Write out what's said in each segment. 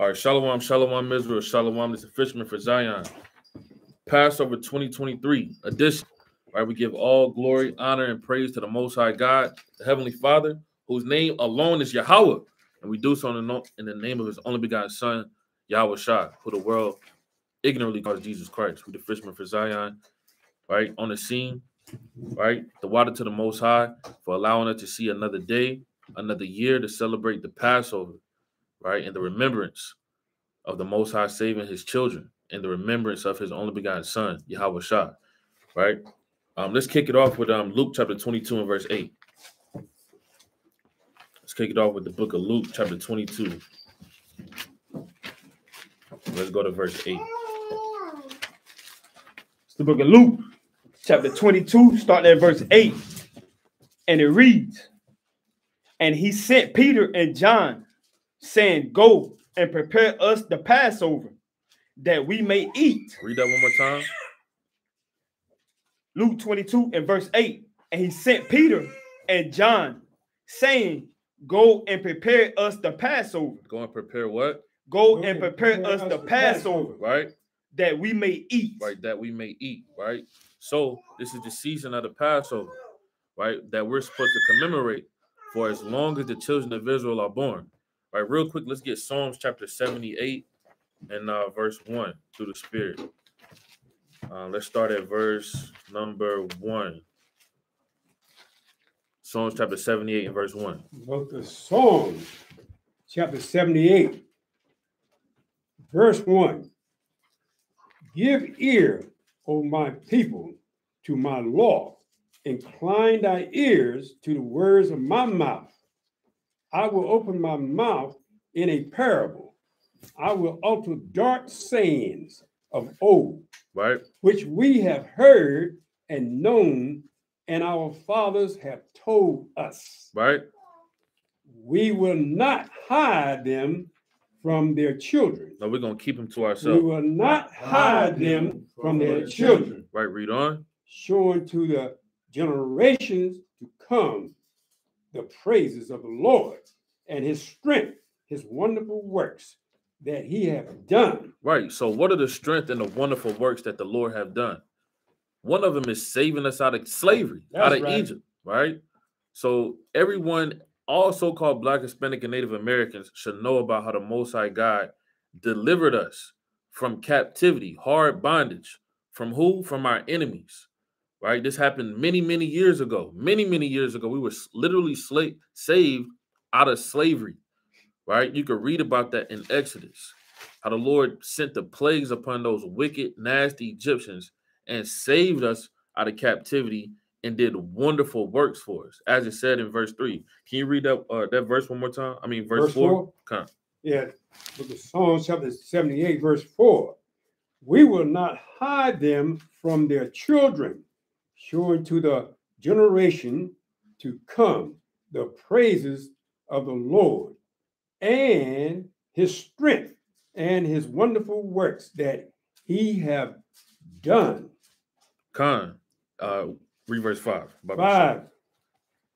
All right, Shalom, Shalom, Israel, Shalom. This is Fishermen for Zion. Passover 2023 edition. All right, we give all glory, honor, and praise to the Most High God, the Heavenly Father, whose name alone is Yahweh, and we do so in the, name of His only begotten Son, Yahweh Shah, who the world ignorantly calls Jesus Christ. We the Fishermen for Zion, right on the scene, right? The water to the Most High for allowing us to see another day, another year to celebrate the Passover, right? In the remembrance of the Most High saving his children in the remembrance of his only begotten Son, Yahweh Shah, right? Um, let's kick it off with um, Luke chapter 22 and verse 8. Let's kick it off with the book of Luke chapter 22. Let's go to verse 8. It's the book of Luke, chapter 22, starting at verse 8. And it reads, And he sent Peter and John, saying, Go and prepare us the Passover, that we may eat. Read that one more time. Luke 22 and verse 8. And he sent Peter and John, saying, Go and prepare us the Passover. Go and prepare what? Go and prepare us the Passover, Right? that we may eat. right? That we may eat, right? So this is the season of the Passover, right? That we're supposed to commemorate for as long as the children of Israel are born. Right, real quick, let's get Psalms chapter 78 and uh, verse 1 through the Spirit. Uh, let's start at verse number 1. Psalms chapter 78 and verse 1. Book of Psalms, chapter 78, verse 1. Give ear, O my people, to my law. Incline thy ears to the words of my mouth. I will open my mouth in a parable. I will utter dark sayings of old, Right? which we have heard and known, and our fathers have told us Right? we will not hide them from their children. No, we're gonna keep them to ourselves. We will not hide them from their children, Right, read on. showing to the generations to come the praises of the Lord and his strength, his wonderful works that he have done. Right. So, what are the strength and the wonderful works that the Lord have done? One of them is saving us out of slavery, out of right. Egypt. Right. So, everyone, all so-called Black, Hispanic, and Native Americans, should know about how the Most High God delivered us from captivity, hard bondage. From who? From our enemies. Right. This happened many, many years ago. Many, many years ago, we were literally sla- saved out of slavery. Right. You could read about that in Exodus how the Lord sent the plagues upon those wicked, nasty Egyptians and saved us out of captivity and did wonderful works for us, as it said in verse three. Can you read that uh, that verse one more time? I mean, verse, Verse four. four? Come. Yeah, of Psalms, chapter 78, verse 4. We will not hide them from their children, showing to the generation to come the praises of the Lord and his strength and his wonderful works that he have done. Con. Uh, read verse five. Five.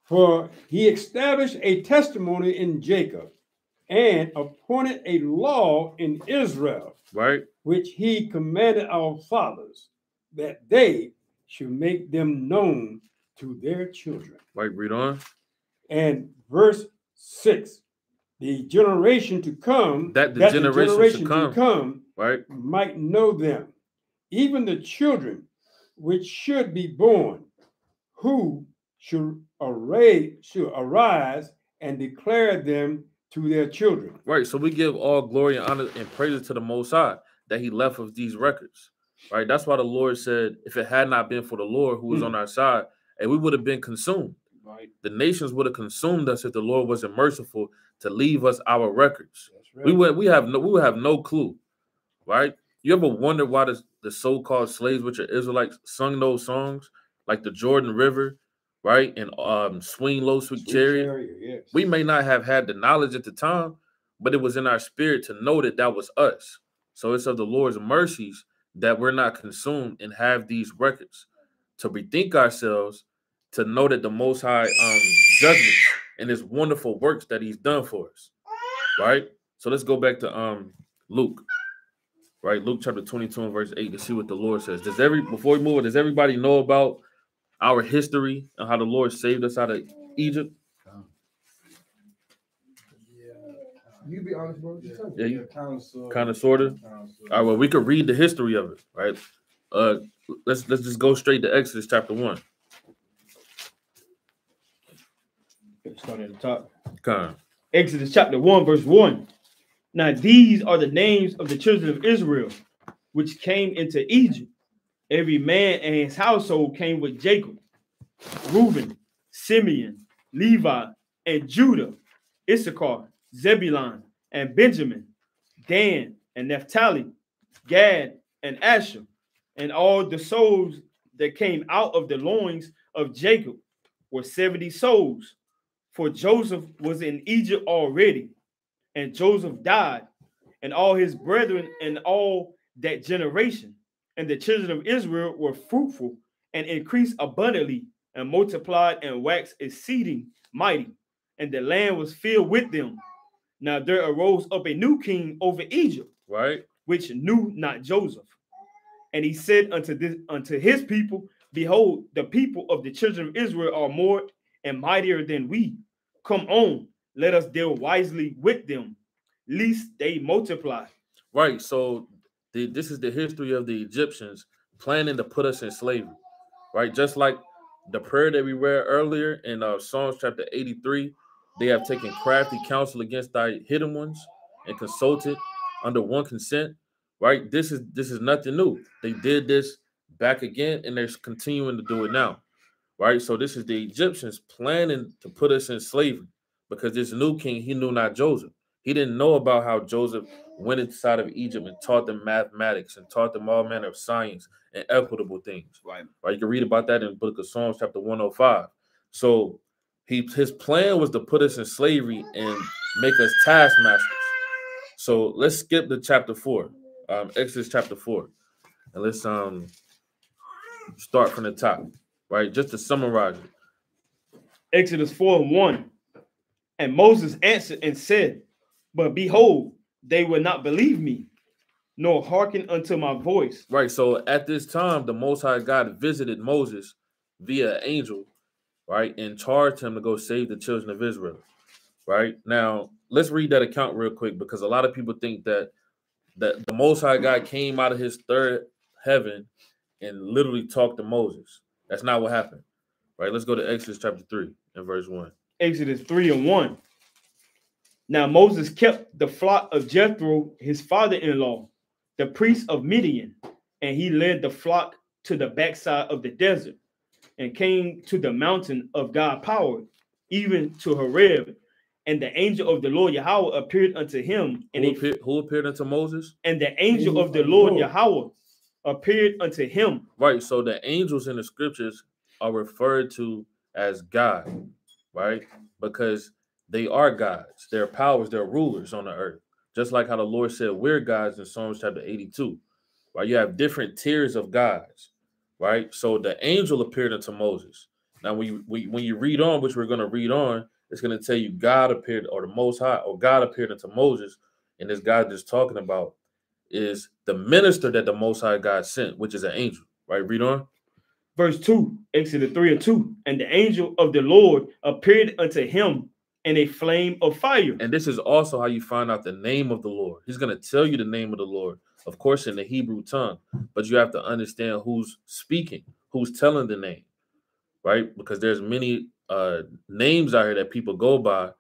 For he established a testimony in Jacob and appointed a law in Israel, Right. which he commanded our fathers, that they should make them known to their children. Right. Read on. And verse six, the generation to come, That the generation to come. come Right. might know them, even the children which should be born, who should array should arise and declare them to their children. Right. So we give all glory and honor and praises to the Most High that He left us these records. Right. That's why the Lord said, if it had not been for the Lord who was Hmm. on our side, and we would have been consumed. Right. The nations would have consumed us if the Lord wasn't merciful to leave us our records. Right. We would we have no we would have no clue, right? You ever wonder why the, the so-called slaves, which are Israelites, sung those songs like the Jordan River, right? And um swing low, sweet, Sweet chariot. chariot, yes. We may not have had the knowledge at the time, but it was in our spirit to know that that was us. So it's of the Lord's mercies that we're not consumed and have these records to bethink ourselves to know that the Most High um judgments and His wonderful works that He's done for us, right? So let's go back to um Luke, right? Luke chapter 22 and verse 8 to see what the Lord says. Does every before we move on, does everybody know about our history and how the Lord saved us out of Egypt? You be honest, bro. Yeah, you kind of sort kind of sort of. All right, well, we could read the history of it, right? Uh let's let's just go straight to Exodus chapter one. Start at the top. Kind. Exodus chapter 1, verse 1. Now these are the names of the children of Israel, which came into Egypt. Every man and his household came with Jacob, Reuben, Simeon, Levi, and Judah, Issachar, Zebulun, and Benjamin, Dan, and Naphtali, Gad, and Asher, and all the souls that came out of the loins of Jacob were 70 souls. For Joseph was in Egypt already, and Joseph died, and all his brethren and all that generation. And the children of Israel were fruitful and increased abundantly, and multiplied and waxed exceeding mighty, and the land was filled with them. Now there arose up a new king over Egypt, Right? which knew not Joseph. And he said unto this unto his people, Behold, the people of the children of Israel are more and mightier than we. Come on, let us deal wisely with them, lest they multiply. Right. So the, this is the history of the Egyptians planning to put us in slavery. Right. Just like the prayer that we read earlier in uh, Psalms chapter 83, they have taken crafty counsel against thy hidden ones and consulted under one consent. Right. This is this is nothing new. They did this back again, and they're continuing to do it now. Right. So this is the Egyptians planning to put us in slavery because this new king, he knew not Joseph. He didn't know about how Joseph went inside of Egypt and taught them mathematics and taught them all manner of science and equitable things. Right. Right. You can read about that in the book of Psalms, chapter 105. So he his plan was to put us in slavery and make us taskmasters. So let's skip to chapter four, um, Exodus chapter four, and let's um start from the top, right? Just to summarize it. Exodus 4 and 1. And Moses answered and said, But behold, they will not believe me, nor hearken unto my voice. Right. So at this time, the Most High God visited Moses via angel, right, and charged him to go save the children of Israel. Right now, let's read that account real quick because a lot of people think that that the Most High God came out of His third heaven and literally talked to Moses. That's not what happened. Right. Let's go to Exodus chapter three and verse one. Exodus 3 and 1. Now Moses kept the flock of Jethro, his father in law, the priest of Midian, and he led the flock to the backside of the desert and came to the mountain of God power, even to Horeb. And the angel of the Lord Yahweh appeared unto him, and, Who a, appeared, who appeared unto Moses? and the angel Angel of the Lord Lord. Yahweh appeared unto him. Right. So the angels in the scriptures are referred to as God, right? Because they are gods, they're powers, they're rulers on the earth. Just like how the Lord said we're gods in Psalms chapter 82. Right. You have different tiers of gods, right? So the angel appeared unto Moses. Now, when you when you- when you read on, which we're going to read on, it's going to tell you God appeared, or the Most High, or God appeared unto Moses, and this guy just talking about is the minister that the Most High God sent, which is an angel. Right? Read on. Verse 2, Exodus 3 and 2. And the angel of the Lord appeared unto him in a flame of fire. And this is also how you find out the name of the Lord. He's going to tell you the name of the Lord, of course, in the Hebrew tongue, but you have to understand who's speaking, who's telling the name, right? Because there's many uh, names out here that people go by,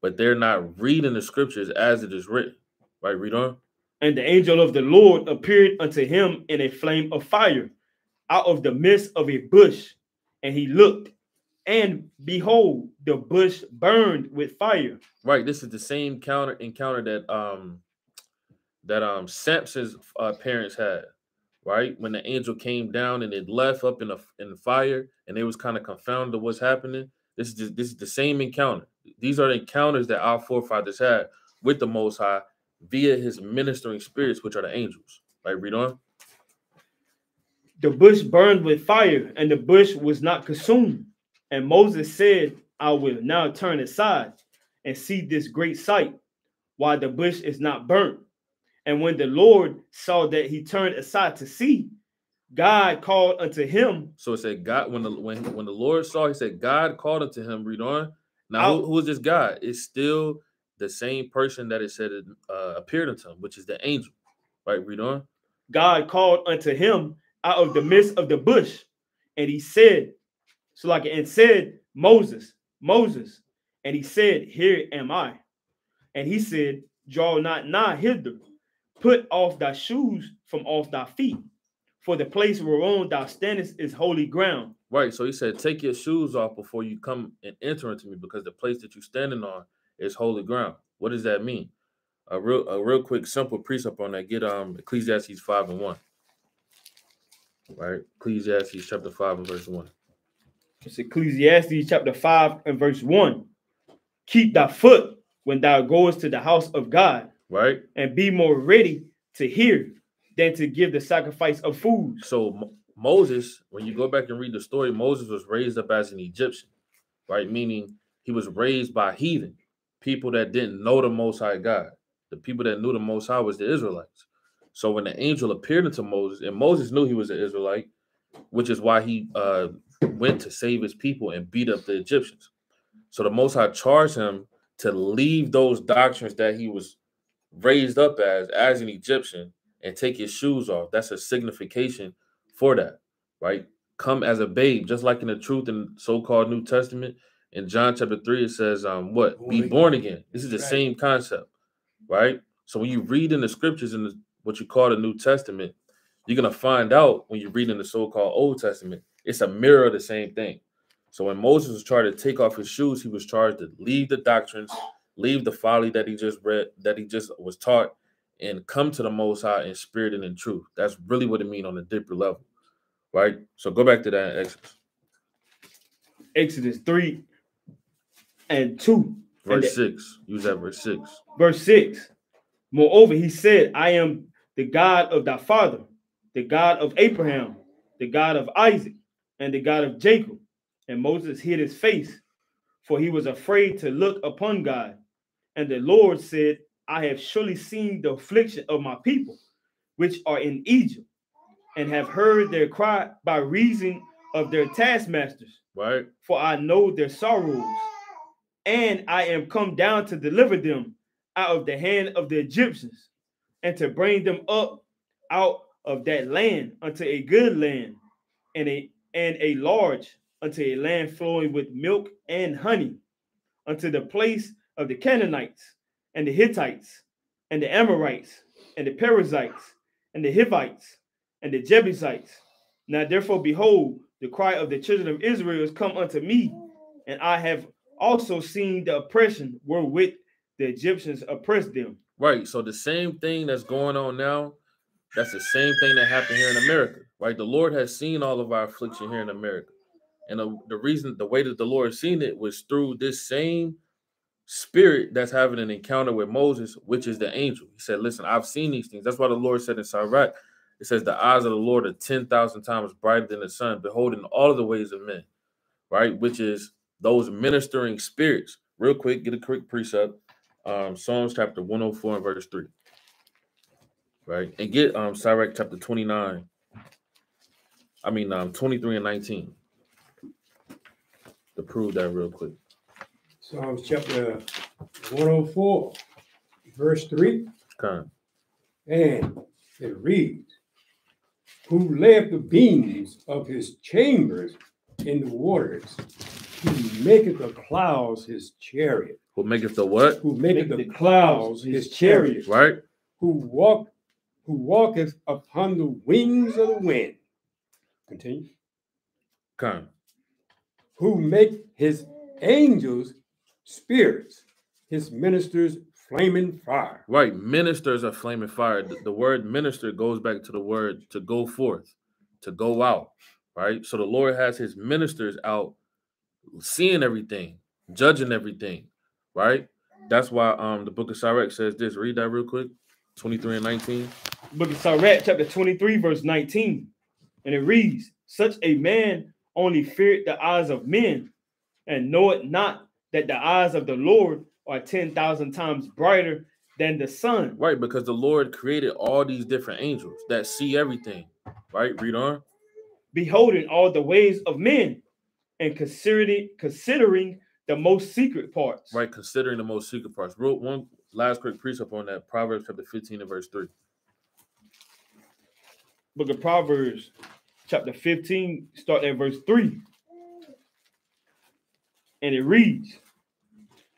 but they're not reading the scriptures as it is written, right? Read on. And the angel of the Lord appeared unto him in a flame of fire out of the midst of a bush. And he looked, and behold, the bush burned with fire. Right. This is the same counter encounter that um that um Samson's uh, parents had, right? When the angel came down and it left up in the in the fire, and they was kind of confounded of what's happening. This is just, this is the same encounter. These are the encounters that our forefathers had with the Most High via His ministering spirits, which are the angels. Right? Read on. The bush burned with fire, and the bush was not consumed. And Moses said, I will now turn aside and see this great sight, while the bush is not burnt. And when the Lord saw that he turned aside to see, God called unto him So it said God when the when when the Lord saw, he said God called unto him. Read on. Now who, who is this God? It's still the same person that it said it uh, appeared unto him, which is the angel. Right, read on. God called unto him out of the midst of the bush, and he said, so like and said, Moses, Moses, and he said, Here am I. And he said, Draw not nigh hither, put off thy shoes from off thy feet, for the place whereon thou standest is holy ground. Right. So he said, Take your shoes off before you come and enter into me, because the place that you're standing on is holy ground. What does that mean? A real a real quick simple precept on that. Get um Ecclesiastes 5 and 1. Right? Ecclesiastes chapter 5 and verse 1. It's Ecclesiastes chapter 5 and verse 1. Keep thy foot when thou goest to the house of God, Right? and be more ready to hear than to give the sacrifice of food. So Mo- Moses, when you go back and read the story, Moses was raised up as an Egyptian, right? Meaning he was raised by heathen, people that didn't know the Most High God. The people that knew the Most High was the Israelites. So when the angel appeared unto Moses, and Moses knew he was an Israelite, which is why he uh, went to save his people and beat up the Egyptians. So the Most High charged him to leave those doctrines that he was raised up as, as an Egyptian, and take his shoes off. That's a signification for that, right? Come as a babe, just like in the truth in so-called New Testament. In John chapter 3, it says, um, what? Born Be again. born again. This is the Right. same concept, right? So when you read in the scriptures in the, what you call the New Testament, you're gonna find out when you read in the so-called Old Testament, it's a mirror of the same thing. So when Moses was trying to take off his shoes, he was charged to leave the doctrines, leave the folly that he just read, that he just was taught, and come to the Most High in spirit and in truth. That's really what it means on a deeper level, right? So go back to that Exodus, Exodus 3 and 2. And verse the- six. Use that verse six. verse 6 moreover he said i am the god of thy father the god of abraham the god of isaac and the god of jacob and moses hid his face for he was afraid to look upon god and the lord said i have surely seen the affliction of my people which are in egypt and have heard their cry by reason of their taskmasters Right? for I know their sorrows, and I am come down to deliver them out of the hand of the Egyptians, and to bring them up out of that land unto a good land, and a and a large unto a land flowing with milk and honey, unto the place of the Canaanites, and the Hittites, and the Amorites, and the Perizzites, and the Hivites, and the Jebusites. Now therefore, behold, the cry of the children of Israel is come unto me, and I have also seen the oppression wherewith the Egyptians oppressed them. Right. So the same thing that's going on now, that's the same thing that happened here in America, right? The Lord has seen all of our affliction here in America. And the, the reason, the way that the Lord has seen it was through this same spirit that's having an encounter with Moses, which is the angel. He said, Listen, I've seen these things. That's why the Lord said in Sirach, it says, The eyes of the Lord are 10,000 times brighter than the sun, beholding all of the ways of men, right? Which is those ministering spirits. Real quick, get a quick precept. Um, Psalms chapter 104 and verse 3. Right? And get um Sirach chapter 29. I mean um 23 and 19. To prove that real quick. Psalms chapter 104, verse 3, Kind. and it reads, Who laid the beams of his chambers in the waters, who maketh the clouds his chariot, Who maketh the what? who maketh the clouds his chariot, Right? who walk who walketh upon the wings of the wind. Continue. Come. Who make his angels spirits, his ministers flaming fire. Right. Ministers are flaming fire. The, the word minister goes back to the word to go forth, to go out. Right. So the Lord has his ministers out seeing everything, judging everything. Right. That's why um the book of Sirach says this. Read that real quick. 23 and 19. Book of Sirach, chapter 23, verse 19. And it reads, Such a man only feared the eyes of men, and knoweth not that the eyes of the Lord are 10,000 times brighter than the sun, Right, because the Lord created all these different angels that see everything. Right, read on. beholding all the ways of men, and considering considering the most secret parts. Right, considering the most secret parts. Real one last quick precept on that. Proverbs chapter 15 and verse 3. Book of Proverbs, chapter 15, start at verse 3. And it reads,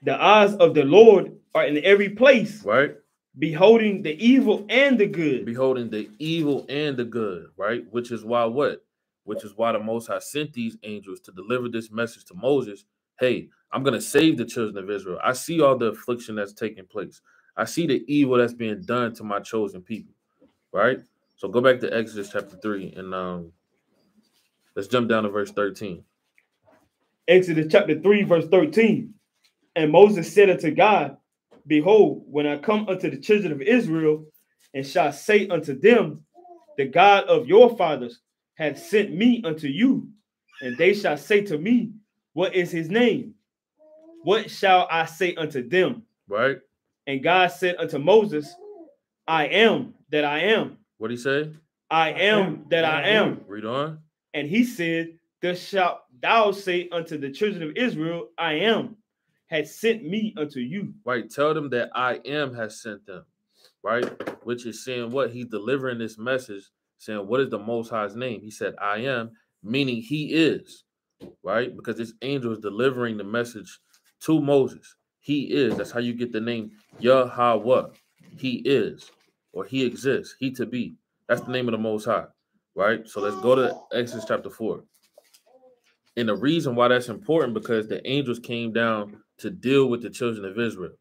The eyes of the Lord are in every place, Right? beholding the evil and the good. Beholding the evil and the good, right? Which is why what? Which is why the Most High sent these angels to deliver this message to Moses. Hey, I'm gonna save the children of Israel. I see all the affliction that's taking place. I see the evil that's being done to my chosen people. Right? So go back to Exodus chapter 3 and um let's jump down to verse 13. Exodus chapter 3, verse 13. And Moses said unto God, Behold, when I come unto the children of Israel, and shall say unto them, The God of your fathers hath sent me unto you, and they shall say to me, What is his name? What shall I say unto them? Right? And God said unto Moses, I am that I am. What he say? I am that I am. Read on. And he said, Thus shalt thou say unto the children of Israel, I am, had sent me unto you. Right. Tell them that I am has sent them. Right. Which is saying what? He's delivering this message, saying, What is the most high's name? He said, I am, meaning he is. Right? Because this angel is delivering the message to Moses. He is. That's how you get the name Yahweh. He is, or he exists, he to be. That's the name of the most high. Right? So let's go to Exodus chapter 4. And the reason why that's important because the angels came down to deal with the children of Israel.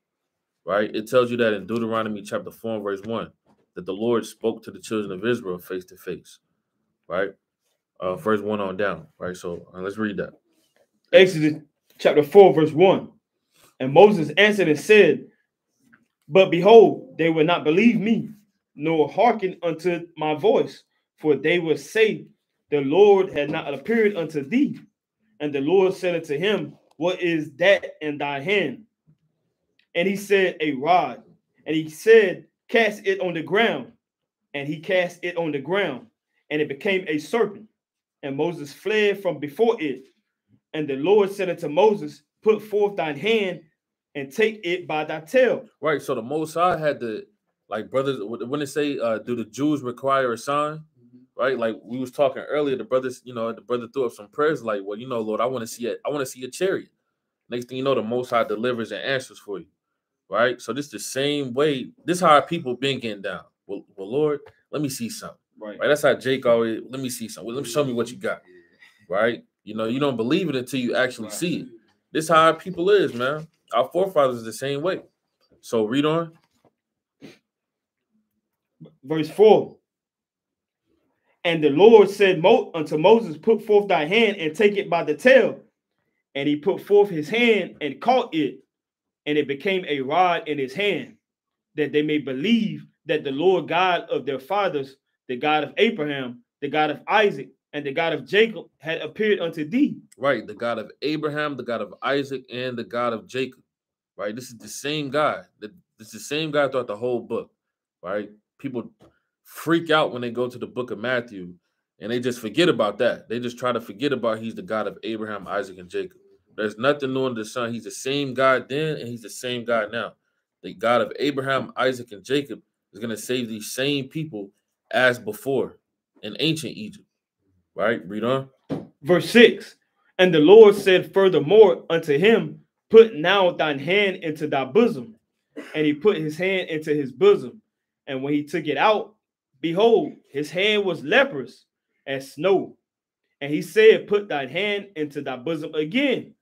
Right? It tells you that in Deuteronomy chapter 4 verse 1 that the Lord spoke to the children of Israel face to face. Right? Uh first one on down. Right. So uh, let's read that. Exodus chapter 4, verse 1. And Moses answered and said, But behold, they will not believe me, nor hearken unto my voice, for they will say, The Lord had not appeared unto thee. And the Lord said unto him, What is that in thy hand? And he said, A rod. And he said, Cast it on the ground. And he cast it on the ground, and it became a serpent. And Moses fled from before it. And the Lord said unto Moses, Put forth thine hand and take it by thy tail. Right. So the Most had to, like brothers, when they say, uh, do the Jews require a sign? Right. Like we was talking earlier, the brothers, you know, the brother threw up some prayers, like, well, you know, Lord, I want to see it. I want to see a chariot. Next thing you know, the Most High delivers and answers for you. Right. So this the same way. This how our people been getting down. Well, well, Lord, let me see something. Right. Right. That's how Jake always. Let me see something. Well, let me show me what you got. Right. You know, you don't believe it until you actually see it. This how our people is, man. Our forefathers is the same way. So read on. Verse 4. And the Lord said unto Moses, Put forth thy hand and take it by the tail. And he put forth his hand and caught it, and it became a rod in his hand, that they may believe that the Lord God of their fathers, the God of Abraham, the God of Isaac, and the God of Jacob had appeared unto thee. Right, the God of Abraham, the God of Isaac, and the God of Jacob. Right, this is the same God. This is the same God throughout the whole book. Right, people freak out when they go to the book of Matthew and they just forget about that. They just try to forget about he's the God of Abraham, Isaac, and Jacob. There's nothing new under the sun. He's the same God then, and he's the same God now. The God of Abraham, Isaac, and Jacob is going to save these same people as before in ancient Egypt. Right? Read on. Verse 6 And the Lord said furthermore unto him, Put now thine hand into thy bosom. And he put his hand into his bosom. And when he took it out, behold, his hand was leprous as snow. And he said, Put thine hand into thy bosom again.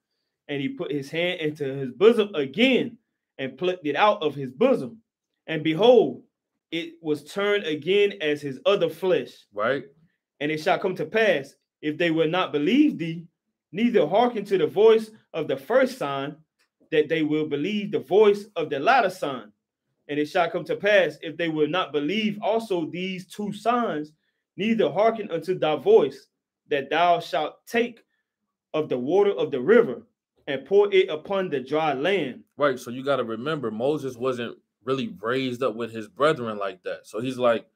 And he put his hand into his bosom again and plucked it out of his bosom. And behold, it was turned again as his other flesh. Right? And it shall come to pass, if they will not believe thee, neither hearken to the voice of the first sign, that they will believe the voice of the latter sign. And it shall come to pass, if they will not believe also these two signs, neither hearken unto thy voice, that thou shalt take of the water of the river and pour it upon the dry land. Right. So you got to remember, Moses wasn't really raised up with his brethren like that. So he's like,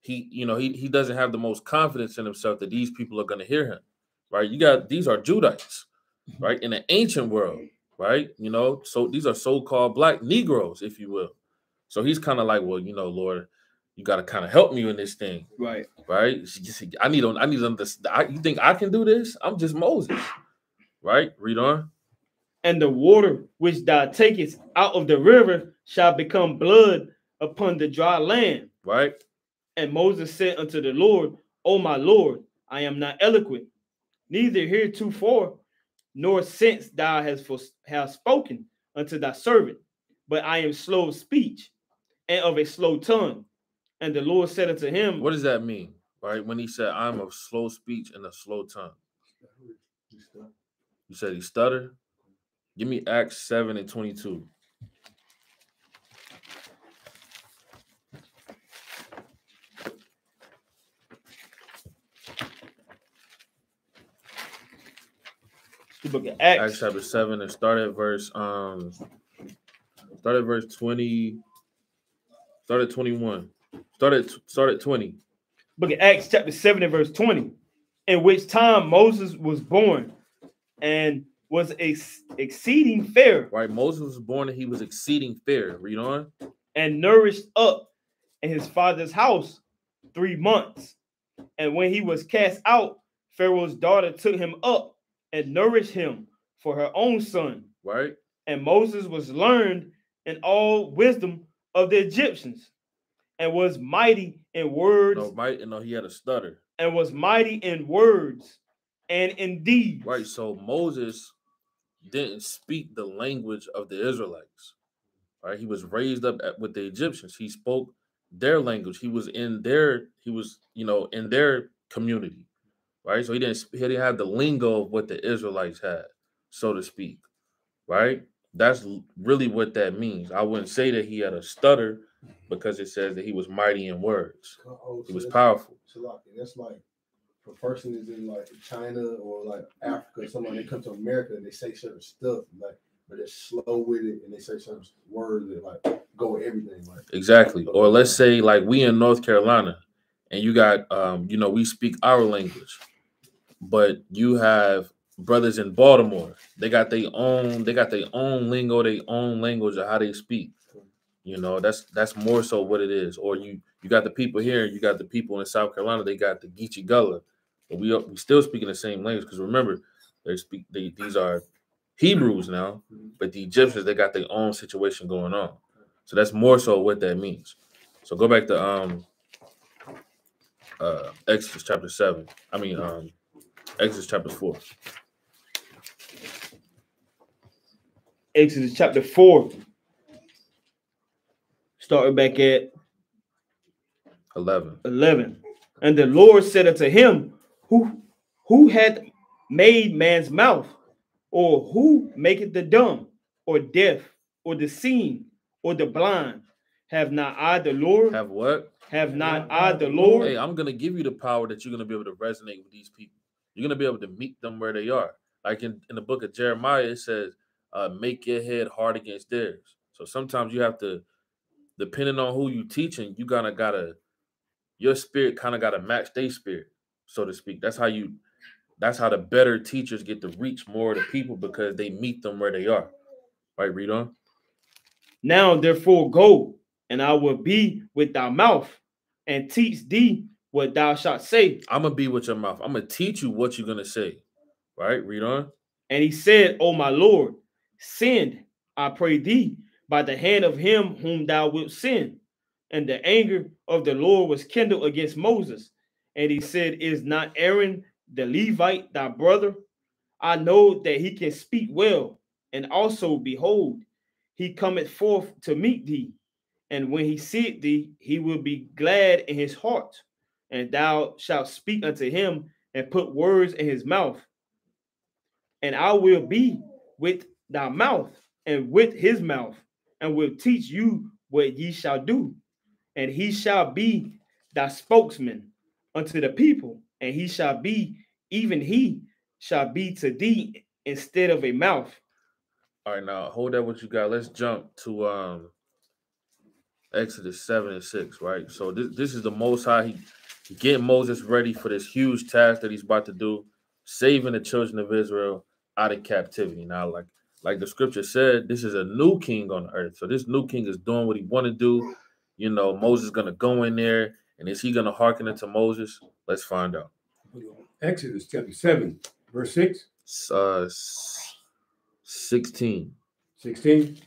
he, you know, he he doesn't have the most confidence in himself that these people are gonna hear him. Right. You got these are Judites, right? In the ancient world, right? You know, so these are so-called black Negroes, if you will. So he's kind of like, well, you know, Lord, you got to kind of help me in this thing, Right. right? She just- I need on. I need to understand. You think I can do this? I'm just Moses, right? Read on. And the water which thou takest out of the river shall become blood upon the dry land. Right. And Moses said unto the Lord, O my Lord, I am not eloquent, neither heretofore, nor since thou hast, fors- hast spoken unto thy servant, but I am slow of speech and of a slow tongue. And the Lord said unto him, What does that mean? Right? When he said, I'm of slow speech and a slow tongue. You said he stuttered. Give me Acts 7 and 22. the book of Acts Acts, chapter 7 and start at verse um start at verse 20. Start at 21. Start at start at 20. book of Acts, chapter 7 and verse 20, in which time Moses was born and was ex- exceeding fair Right. Moses was born and he was exceeding fair. Read on. and nourished up in his father's house three months. And when he was cast out, Pharaoh's daughter took him up and nourished him for her own son. Right. And Moses was learned in all wisdom of the Egyptians and was mighty in words No, right. No, he had a stutter. and was mighty in words and in deeds. Right. So Moses didn't speak the language of the Israelites. Right. He was raised up at, with the Egyptians. He spoke their language. He was in their, he was, you know, in their community. Right. So he didn't he didn't have the lingo of what the Israelites had, so to speak. Right. That's really what that means. I wouldn't say that he had a stutter because it says that he was mighty in words. Oh, He was powerful. So like that's like if a person is in like China or like Africa, somebody they come to America and they say certain stuff, like but they're slow with it and they say certain words that like go with everything. Like Exactly. Or let's say like we in North Carolina and you got um, you know, we speak our language, but you have brothers in Baltimore. They got their own, they got their own lingo, their own language of how they speak. You know, that's that's more so what it is. Or you you got the people here, you got the people in South Carolina, they got the Geechee Gullah. But we we still speaking the same language because remember, they speak they these are Hebrews now, but the Egyptians they got their own situation going on. So that's more so what that means. So go back to um uh Exodus chapter seven. I mean um Exodus chapter four. Exodus chapter 4. Starting back at Eleven. 11. And the Lord said unto him, Who who hath made man's mouth, or who maketh the dumb, or deaf, or the seeing, or the blind? Have not I the Lord? Have what? Have not I the Lord? Hey, I'm gonna give you the power that you're gonna be able to resonate with these people. You're gonna be able to meet them where they are. Like in, in the book of Jeremiah, it says, uh, make your head hard against theirs. So sometimes you have to, depending on who you teaching, you gotta gotta your spirit kind of gotta match their spirit, so to speak. That's how you that's how the better teachers get to reach more of the people because they meet them where they are. Right, read on. Now therefore go, and I will be with thy mouth, and teach thee what thou shalt say. I'm gonna be with your mouth. I'm gonna teach you what you're gonna say. Right, read on. And he said, O my Lord, send, I pray thee, by the hand of him whom thou wilt send. And the anger of the Lord was kindled against Moses. And he said, Is not Aaron the Levite thy brother? I know that he can speak well. And also, behold, he cometh forth to meet thee. And when he seeth thee, he will be glad in his heart. And thou shalt speak unto him and put words in his mouth and I will be with thy mouth and with his mouth, and will teach you what ye shall do. And he shall be thy spokesman unto the people, and he shall be, even he shall be to thee instead of a mouth. All right, now hold that what you got. Let's jump to um Exodus 7 and 6, right? So this, this is the most high. He, he getting Moses ready for this huge task that he's about to do, saving the children of Israel out of captivity. Now, like like the scripture said, this is a new king on earth. So this new king is doing what he want to do. You know, Moses is gonna go in there, and is he gonna hearken into Moses? Let's find out. Exodus chapter 7, verse 6, S- Uh, 16. 16.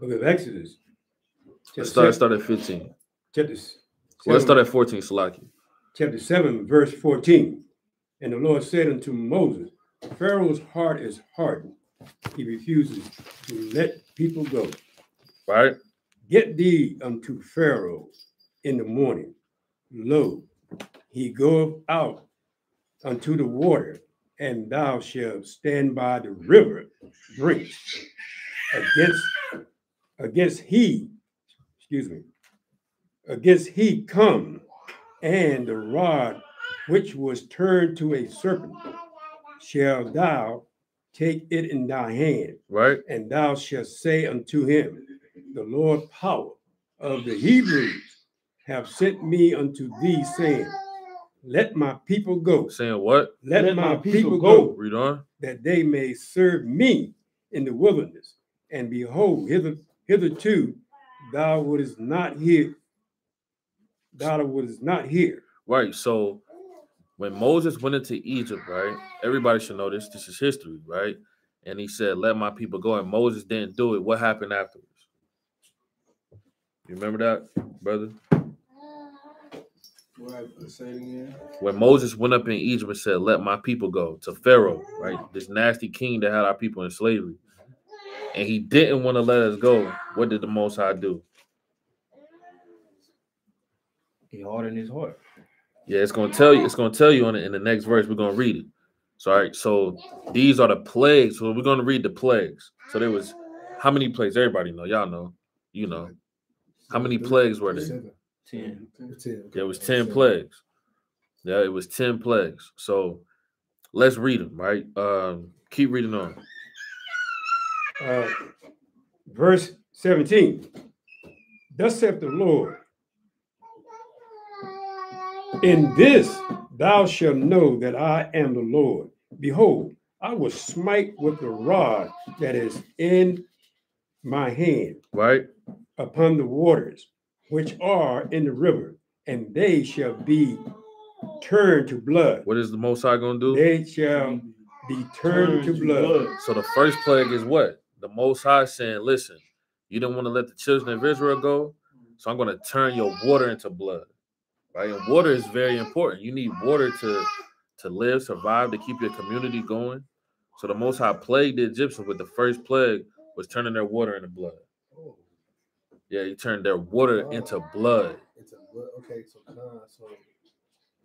Book of Exodus. Let's start, start at 15. Chapter Well, let's start at 14, Salaki. chapter 7, verse 14. And the Lord said unto Moses, Pharaoh's heart is hardened. He refuses to let people go. Right? Get thee unto Pharaoh in the morning. Lo, he goeth out unto the water, and thou shalt stand by the river brink against against he, excuse me, against he come, and the rod which was turned to a serpent shall thou take it in thy hand, Right? and thou shalt say unto him, The Lord power of the Hebrews have sent me unto thee, saying, Let my people go, Saying what? let, my, people, go, Read on. that they may serve me in the wilderness. And behold, hither, hitherto thou wouldest not hear, thou wouldest not hear. Right. So when Moses went into Egypt, right? Everybody should know this. This is history, right? And he said, Let my people go. And Moses didn't do it. What happened afterwards? You remember that, brother? When Moses went up in Egypt and said, Let my people go to Pharaoh, right? This nasty king that had our people in slavery. And he didn't want to let us go. What did the Most High do? He hardened his heart. Yeah, it's gonna tell you. It's gonna tell you on it in the next verse. We're gonna read it. So, all right. So these are the plagues. So we're gonna read the plagues. So there was how many plagues? Everybody know. Y'all know. You know. How many plagues were there? Seven. Ten. Ten. There was ten plagues. Yeah, it was ten plagues. So let's read them. Right. Um. Keep reading on. Uh, verse 17. Thus saith the Lord, In this thou shalt know that I am the Lord. Behold, I will smite with the rod that is in my hand Right. upon the waters which are in the river, and they shall be turned to blood. What is the Most High gonna do? They shall be turned to blood. So the first plague is what? The Most High saying, "Listen, you don't want to let the children of Israel go, so I'm going to turn your water into blood." Right? And water is very important. You need water to to live, survive, to keep your community going. So the Most High plagued the Egyptians with the first plague was turning their water into blood. Oh, Yeah, he turned their water into blood. A blood. Okay, so so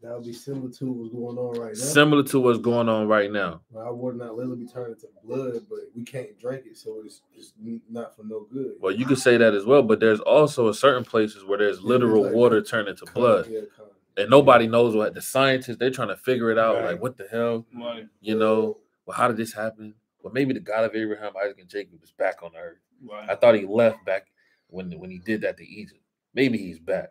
that would be similar to what's going on right now. Similar to what's going on right now. Well, our water not literally be turned into blood, but we can't drink it, so it's just not for no good. Well, you could say that as well, but there's also a certain places where there's literal like- water turned into blood. Yeah, and nobody knows what the scientists they're trying to figure it out Right. like what the hell Right. you know well how did this happen well maybe the god of abraham isaac and jacob is back on earth i thought he left back when when he did that to egypt maybe he's back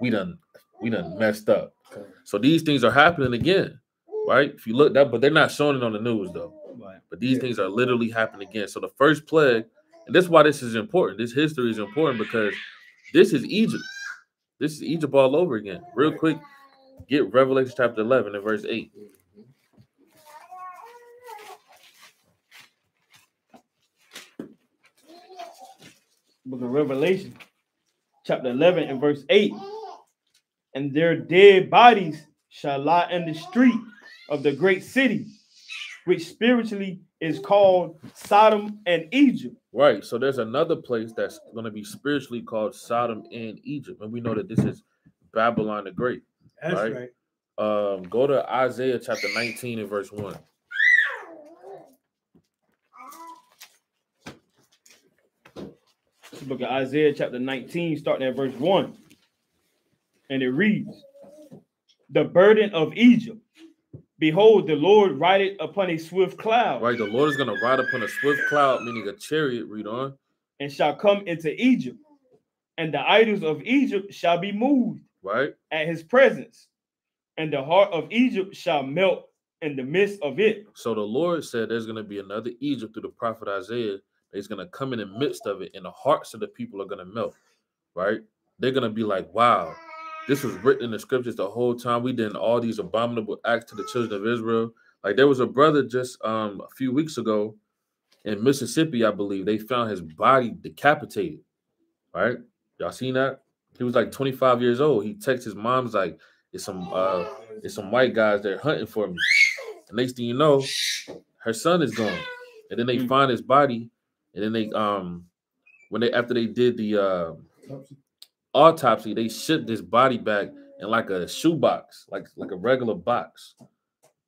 we done we done messed up Khan. so these things are happening again right if you look that but they're not showing it on the news though Right. but these Yeah. things are literally happening again so the first plague and that's why this is important this history is important because this is egypt this is egypt all over again real quick get revelation chapter 11 and verse 8 Book of Revelation, chapter 11 and verse 8. And their dead bodies shall lie in the street of the great city, which spiritually is called Sodom and Egypt. right so there's another place that's going to be spiritually called sodom and egypt and we know that this is babylon the great That's Right. right. um go to isaiah chapter 19 and verse 1 Book of Isaiah, chapter 19, starting at verse 1. And it reads The burden of Egypt. Behold, the Lord rideth upon a swift cloud right the lord is going to ride upon a swift cloud meaning a chariot read on and shall come into Egypt and the idols of Egypt shall be moved right? at his presence, and the heart of Egypt shall melt in the midst of it. So the Lord said there's going to be another Egypt through the prophet Isaiah. He's going to come in the midst of it, and the hearts of the people are going to melt, right? They're going to be like, wow, this was written in the scriptures the whole time. We did all these abominable acts to the children of Israel. Like there was a brother just um a few weeks ago in Mississippi, I believe. They found his body decapitated, right? Y'all seen that? He was like 25 years old. He texts his mom's like, it's some uh it's some white guys they're hunting for me. And next thing you know, her son is gone. And then they Mm. find his body, and then they um when they after they did the uh autopsy, they shipped this body back in like a shoebox, like like a regular box.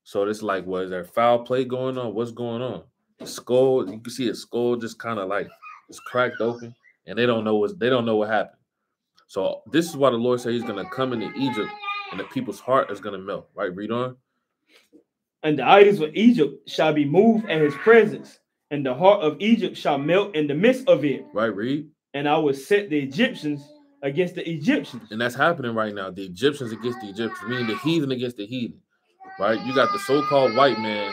So it's like, was there foul play going on? What's going on? The skull, you can see his skull just kind of like it's cracked open, and they don't know what they don't know what happened. So this is why the Lord said He's gonna come into Egypt, and the people's heart is gonna melt. Right? Read on. And the idols of Egypt shall be moved at his presence, and the heart of Egypt shall melt in the midst of it. Right? Read. And I will set the Egyptians against the Egyptians. And that's happening right now. The Egyptians against the Egyptians, meaning the heathen against the heathen. Right? You got the so-called white man.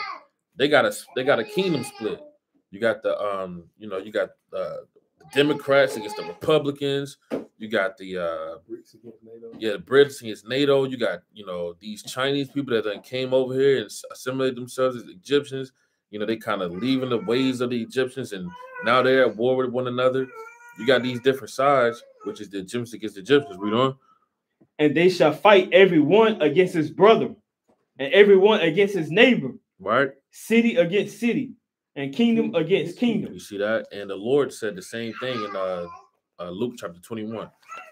They got a they got a kingdom split. You got the um, you know, you got uh, the Democrats against the Republicans. You got the uh BRICS against NATO. yeah, the Brits against NATO. You got you know these Chinese people that then came over here and assimilated themselves as Egyptians. You know they kind of leaving the ways of the Egyptians, and now they're at war with one another. You got these different sides, which is the Egyptians against the gems. We don't. And they shall fight every one against his brother, and every one against his neighbor, Right? city against city, and kingdom against kingdom. You see that? And the Lord said the same thing in uh, uh Luke chapter 21.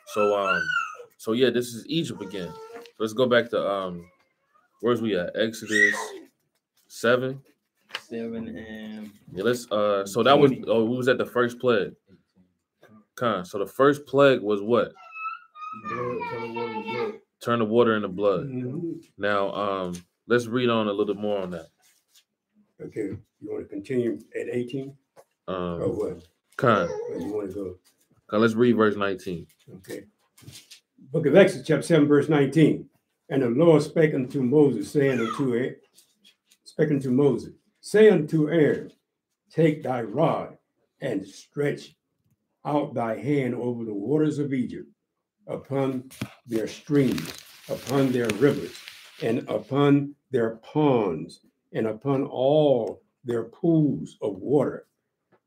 So um, so yeah, this is Egypt again. Let's go back to um where's we at? Exodus 7. Seven and Yeah, let's uh so that was 20. oh we was at the first plague. So the first plague was what? Blood, turn the water to blood. Turn the water into blood. Mhm. Now um let's read on a little more on that. Okay, you want to continue at 18 or Um what? con. Or you want to go? Con, let's read verse 19. Okay. Book of Exodus, chapter 7, verse 19. And the Lord spake unto Moses, saying unto Aaron, spake unto Moses, say unto Aaron, take thy rod and stretch out thy hand over the waters of Egypt, upon their streams, upon their rivers, and upon their ponds, and upon all their pools of water,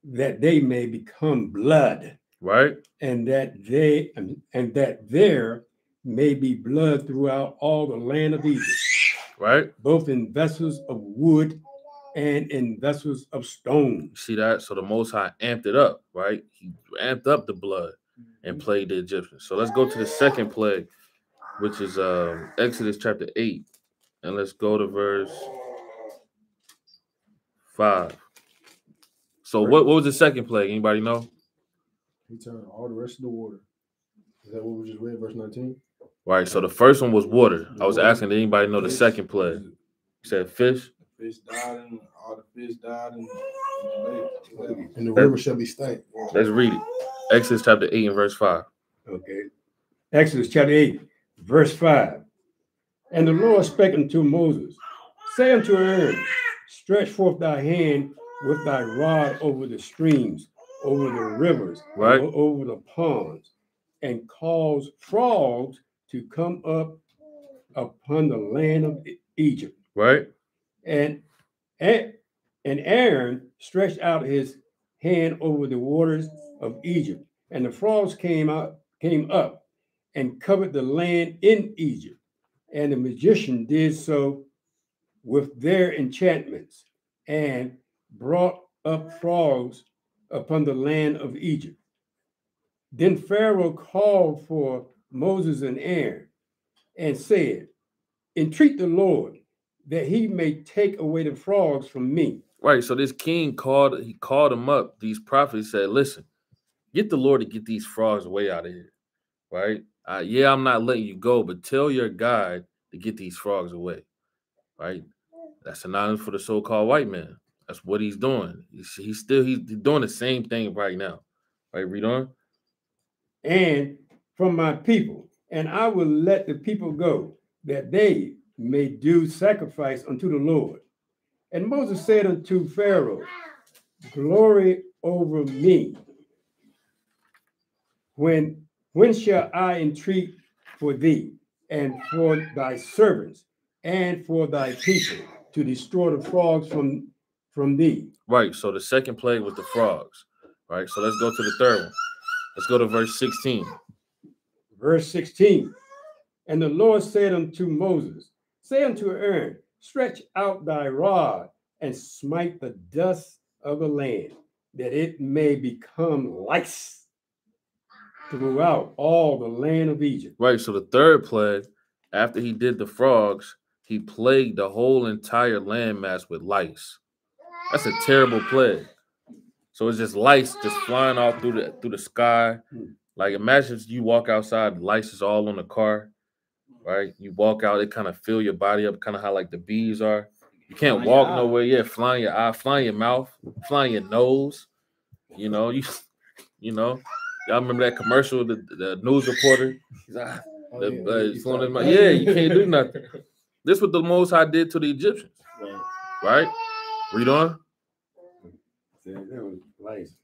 that they may become blood Right? and that they and, and that there may be blood throughout all the land of Egypt, Right? both in vessels of wood and in vessels of stone. See that? So the Most High amped it up, right? He amped up the blood and plagued the Egyptians. So let's go to the second plague, which is um, Exodus chapter 8. And let's go to verse 5. So what, what was the second plague? Anybody know? He turned all the rest of the water. Is that what we just read, verse 19? Right. So the first one was water. I was asking, did anybody know the second plague? You said fish? Fish died and all the fish died and, and the lake. And the river shall be stank. Let's read it. Exodus chapter 8 and verse 5. Okay. Exodus chapter 8, verse 5. And the Lord spake unto Moses, Say unto Aaron, Stretch forth thy hand with thy rod over the streams, over the rivers, Right. o- over the ponds, and cause frogs to come up upon the land of Egypt. Right? And, and Aaron stretched out his hand over the waters of Egypt, and the frogs came out, came up, and covered the land in Egypt. And the magician did so with their enchantments, and brought up frogs upon the land of Egypt. Then Pharaoh called for Moses and Aaron, and said, Entreat the Lord that he may take away the frogs from me. Right. So this king called he called him up, these prophets said, Listen, get the Lord to get these frogs away out of here. Right? Uh, yeah, I'm not letting you go, but tell your God to get these frogs away. Right? That's synonymous for the so-called white man. That's what he's doing. He's, he's still he's doing the same thing right now. Right, read on. and from my people, and I will let the people go, that they may do sacrifice unto the Lord. And Moses said unto Pharaoh, Glory over me. When when shall I entreat for thee and for thy servants and for thy people to destroy the frogs from from thee? Right. So the second plague was the frogs. Right. So let's go to the third one. Let's go to verse 16. Verse 16. And the Lord said unto Moses, Say unto Aaron, Stretch out thy rod and smite the dust of the land, that it may become lice throughout all the land of Egypt. Right. So the third plague, after he did the frogs, he plagued the whole entire landmass with lice. That's a terrible plague. So it's just lice just flying all through the through the sky. Hmm. Like imagine if you walk outside, lice is all on the car, right? You walk out, it kind of fill your body up, kind of how like the bees are. You can't Flying walk eye. nowhere. Yeah, flying your eye, flying your mouth, flying your nose. You know, you you know. Y'all remember that commercial, the, the news reporter? He's like, Oh, the, yeah, uh, you it's one of talking my- yeah, you can't do nothing. This what the Most I did to the Egyptians, right? Read on. That that was lice.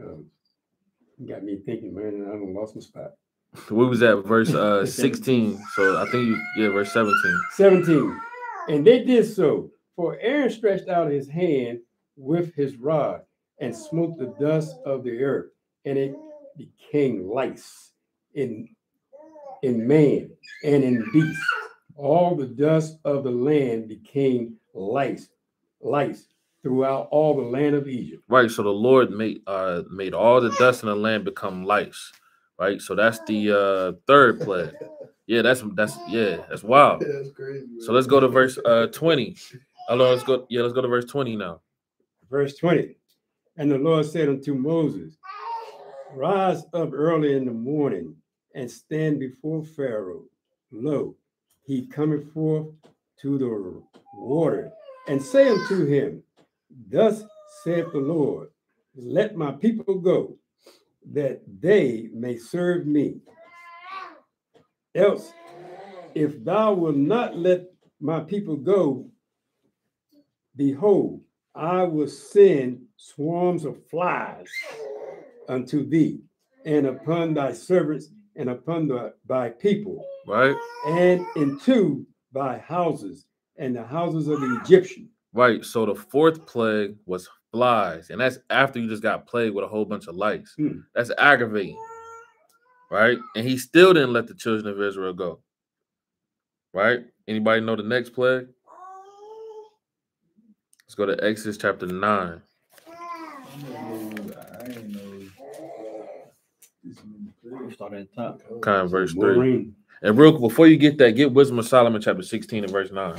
Um, got me thinking, man, and I done lost my spot. We was at verse uh 16. So I think you yeah, verse 17. 17. And they did so, for Aaron stretched out his hand with his rod and smote the dust of the earth, and it became lice in, in man and in beast. All the dust of the land became lice, lice throughout all the land of Egypt. Right. So the Lord made uh made all the dust in the land become lice. Right. So that's the uh third plague. Yeah, that's that's yeah, that's wild. That's crazy. So let's go to verse uh 20. Hello, let's go. Yeah, let's go to verse 20 now. Verse 20. And the Lord said unto Moses, Rise up early in the morning and stand before Pharaoh. Lo, he cometh forth to the water, and say unto him, Thus saith the Lord, Let my people go, that they may serve me. Else, if thou wilt not let my people go, behold, I will send swarms of flies unto thee, and upon thy servants, and upon the, thy people, Right? and into thy houses, and the houses of the Egyptians. Right. So the fourth plague was flies, and that's after you just got plagued with a whole bunch of lice. Hmm. That's aggravating. Right? And he still didn't let the children of Israel go. Right? Anybody know the next plague? Let's go to Exodus chapter 9. I ain't know. this many plagues. Start at the top. Kind of verse 3. And real before you get that, get Wisdom of Solomon chapter 16 and verse 9.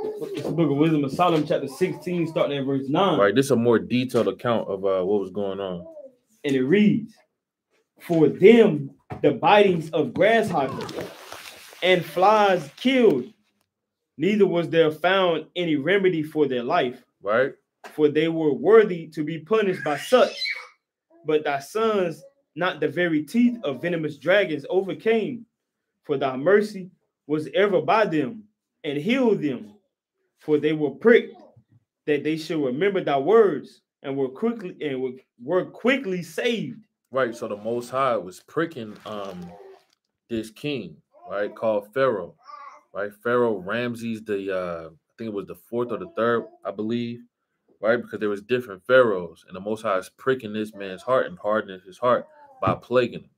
It's the book of Wisdom of Solomon, chapter 16, starting at verse 9. Right. This is a more detailed account of uh, what was going on. And it reads, For them the bitings of grasshoppers and flies killed, neither was there found any remedy for their life, Right? for they were worthy to be punished by such. But thy sons, not the very teeth of venomous dragons, overcame, for thy mercy was ever by them and healed them, for they were pricked, that they should remember thy words and were quickly and were, were quickly saved. Right. So the Most High was pricking um this king, right, called Pharaoh. Right. Pharaoh Ramses the uh I think it was the fourth or the third, I believe. Right, because there was different pharaohs, and the Most High is pricking this man's heart and hardening his heart by plaguing him.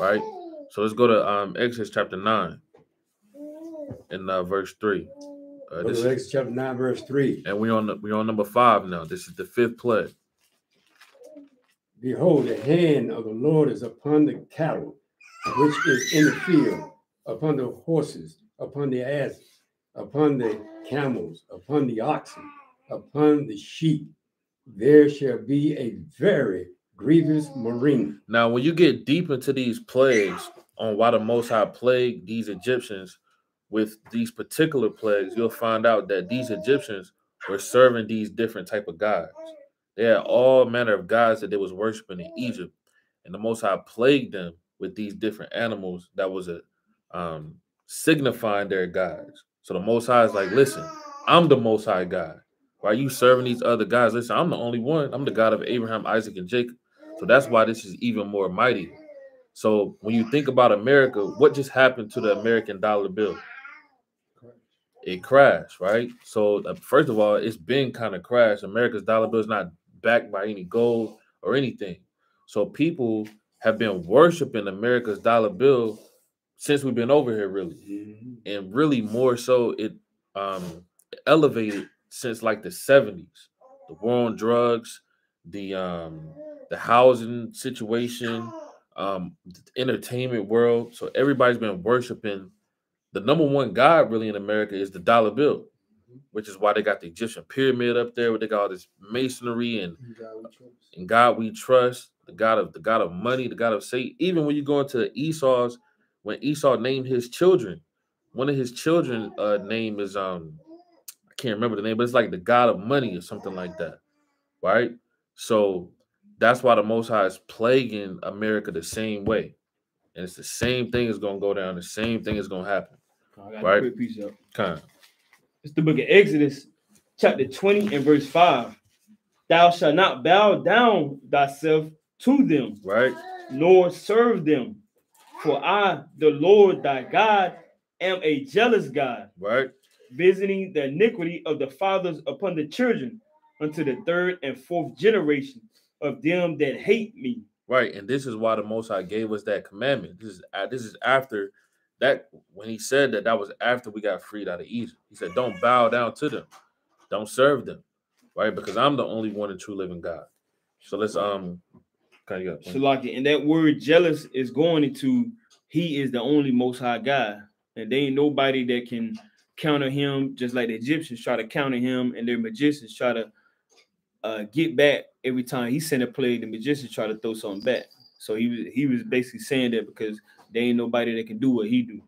Right. So let's go to um Exodus chapter nine, and uh, verse three. Uh, this to is, chapter 9, verse 3. and we on the, we on number five now. This is the fifth plague. Behold, the hand of the Lord is upon the cattle which is in the field, upon the horses, upon the asses, upon the camels, upon the oxen, upon the sheep. There shall be a very grievous murrain. Now, when you get deep into these plagues on why the Most High plagued these Egyptians with these particular plagues, you'll find out that these Egyptians were serving these different type of gods. They had all manner of gods that they was worshiping in Egypt, and the Most High plagued them with these different animals that was a um, signifying their gods. So the Most High is like, listen, I'm the Most High God. Why are you serving these other guys? Listen, I'm the only one. I'm the God of Abraham, Isaac, and Jacob. So that's why this is even more mighty. So when you think about America, what just happened to the American dollar bill? It crashed, right? So uh, first of all, it's been kind of crashed. America's dollar bill is not backed by any gold or anything. So people have been worshiping America's dollar bill since we've been over here, really, and really more so it um elevated since like the 70s. The war on drugs, the um the housing situation, um the entertainment world. So everybody's been worshiping the number one god really in America is the dollar bill, which is why they got the Egyptian pyramid up there, where they got all this masonry and You got what you- in God we trust, the God of the God of money, the God of Satan. Even when you go into Esau's, when Esau named his children, one of his children uh name is um I can't remember the name, but it's like the God of money or something like that. Right? So that's why the most high is plaguing America the same way. And it's the same thing is gonna go down, the same thing is gonna happen. Right. a quick piece up. Kind It's the book of Exodus, chapter 20 and verse 5. Thou shalt not bow down thyself to them, right? nor serve them. For I, the Lord thy God, am a jealous God, Right? visiting the iniquity of the fathers upon the children unto the third and fourth generation of them that hate me. Right, and this is why the Most High gave us that commandment. This is this is after that when He said that that was after we got freed out of Egypt. He said, "Don't bow down to them, don't serve them, right? Because I'm the only one and true living God." So let's um, kind of So like and that word jealous is going into he is the only most high God. And there ain't nobody that can counter him, just like the Egyptians try to counter him, and their magicians try to uh, get back every time he sent a play, The magician try to throw something back. So he was he was basically saying that because there ain't nobody that can do what he do.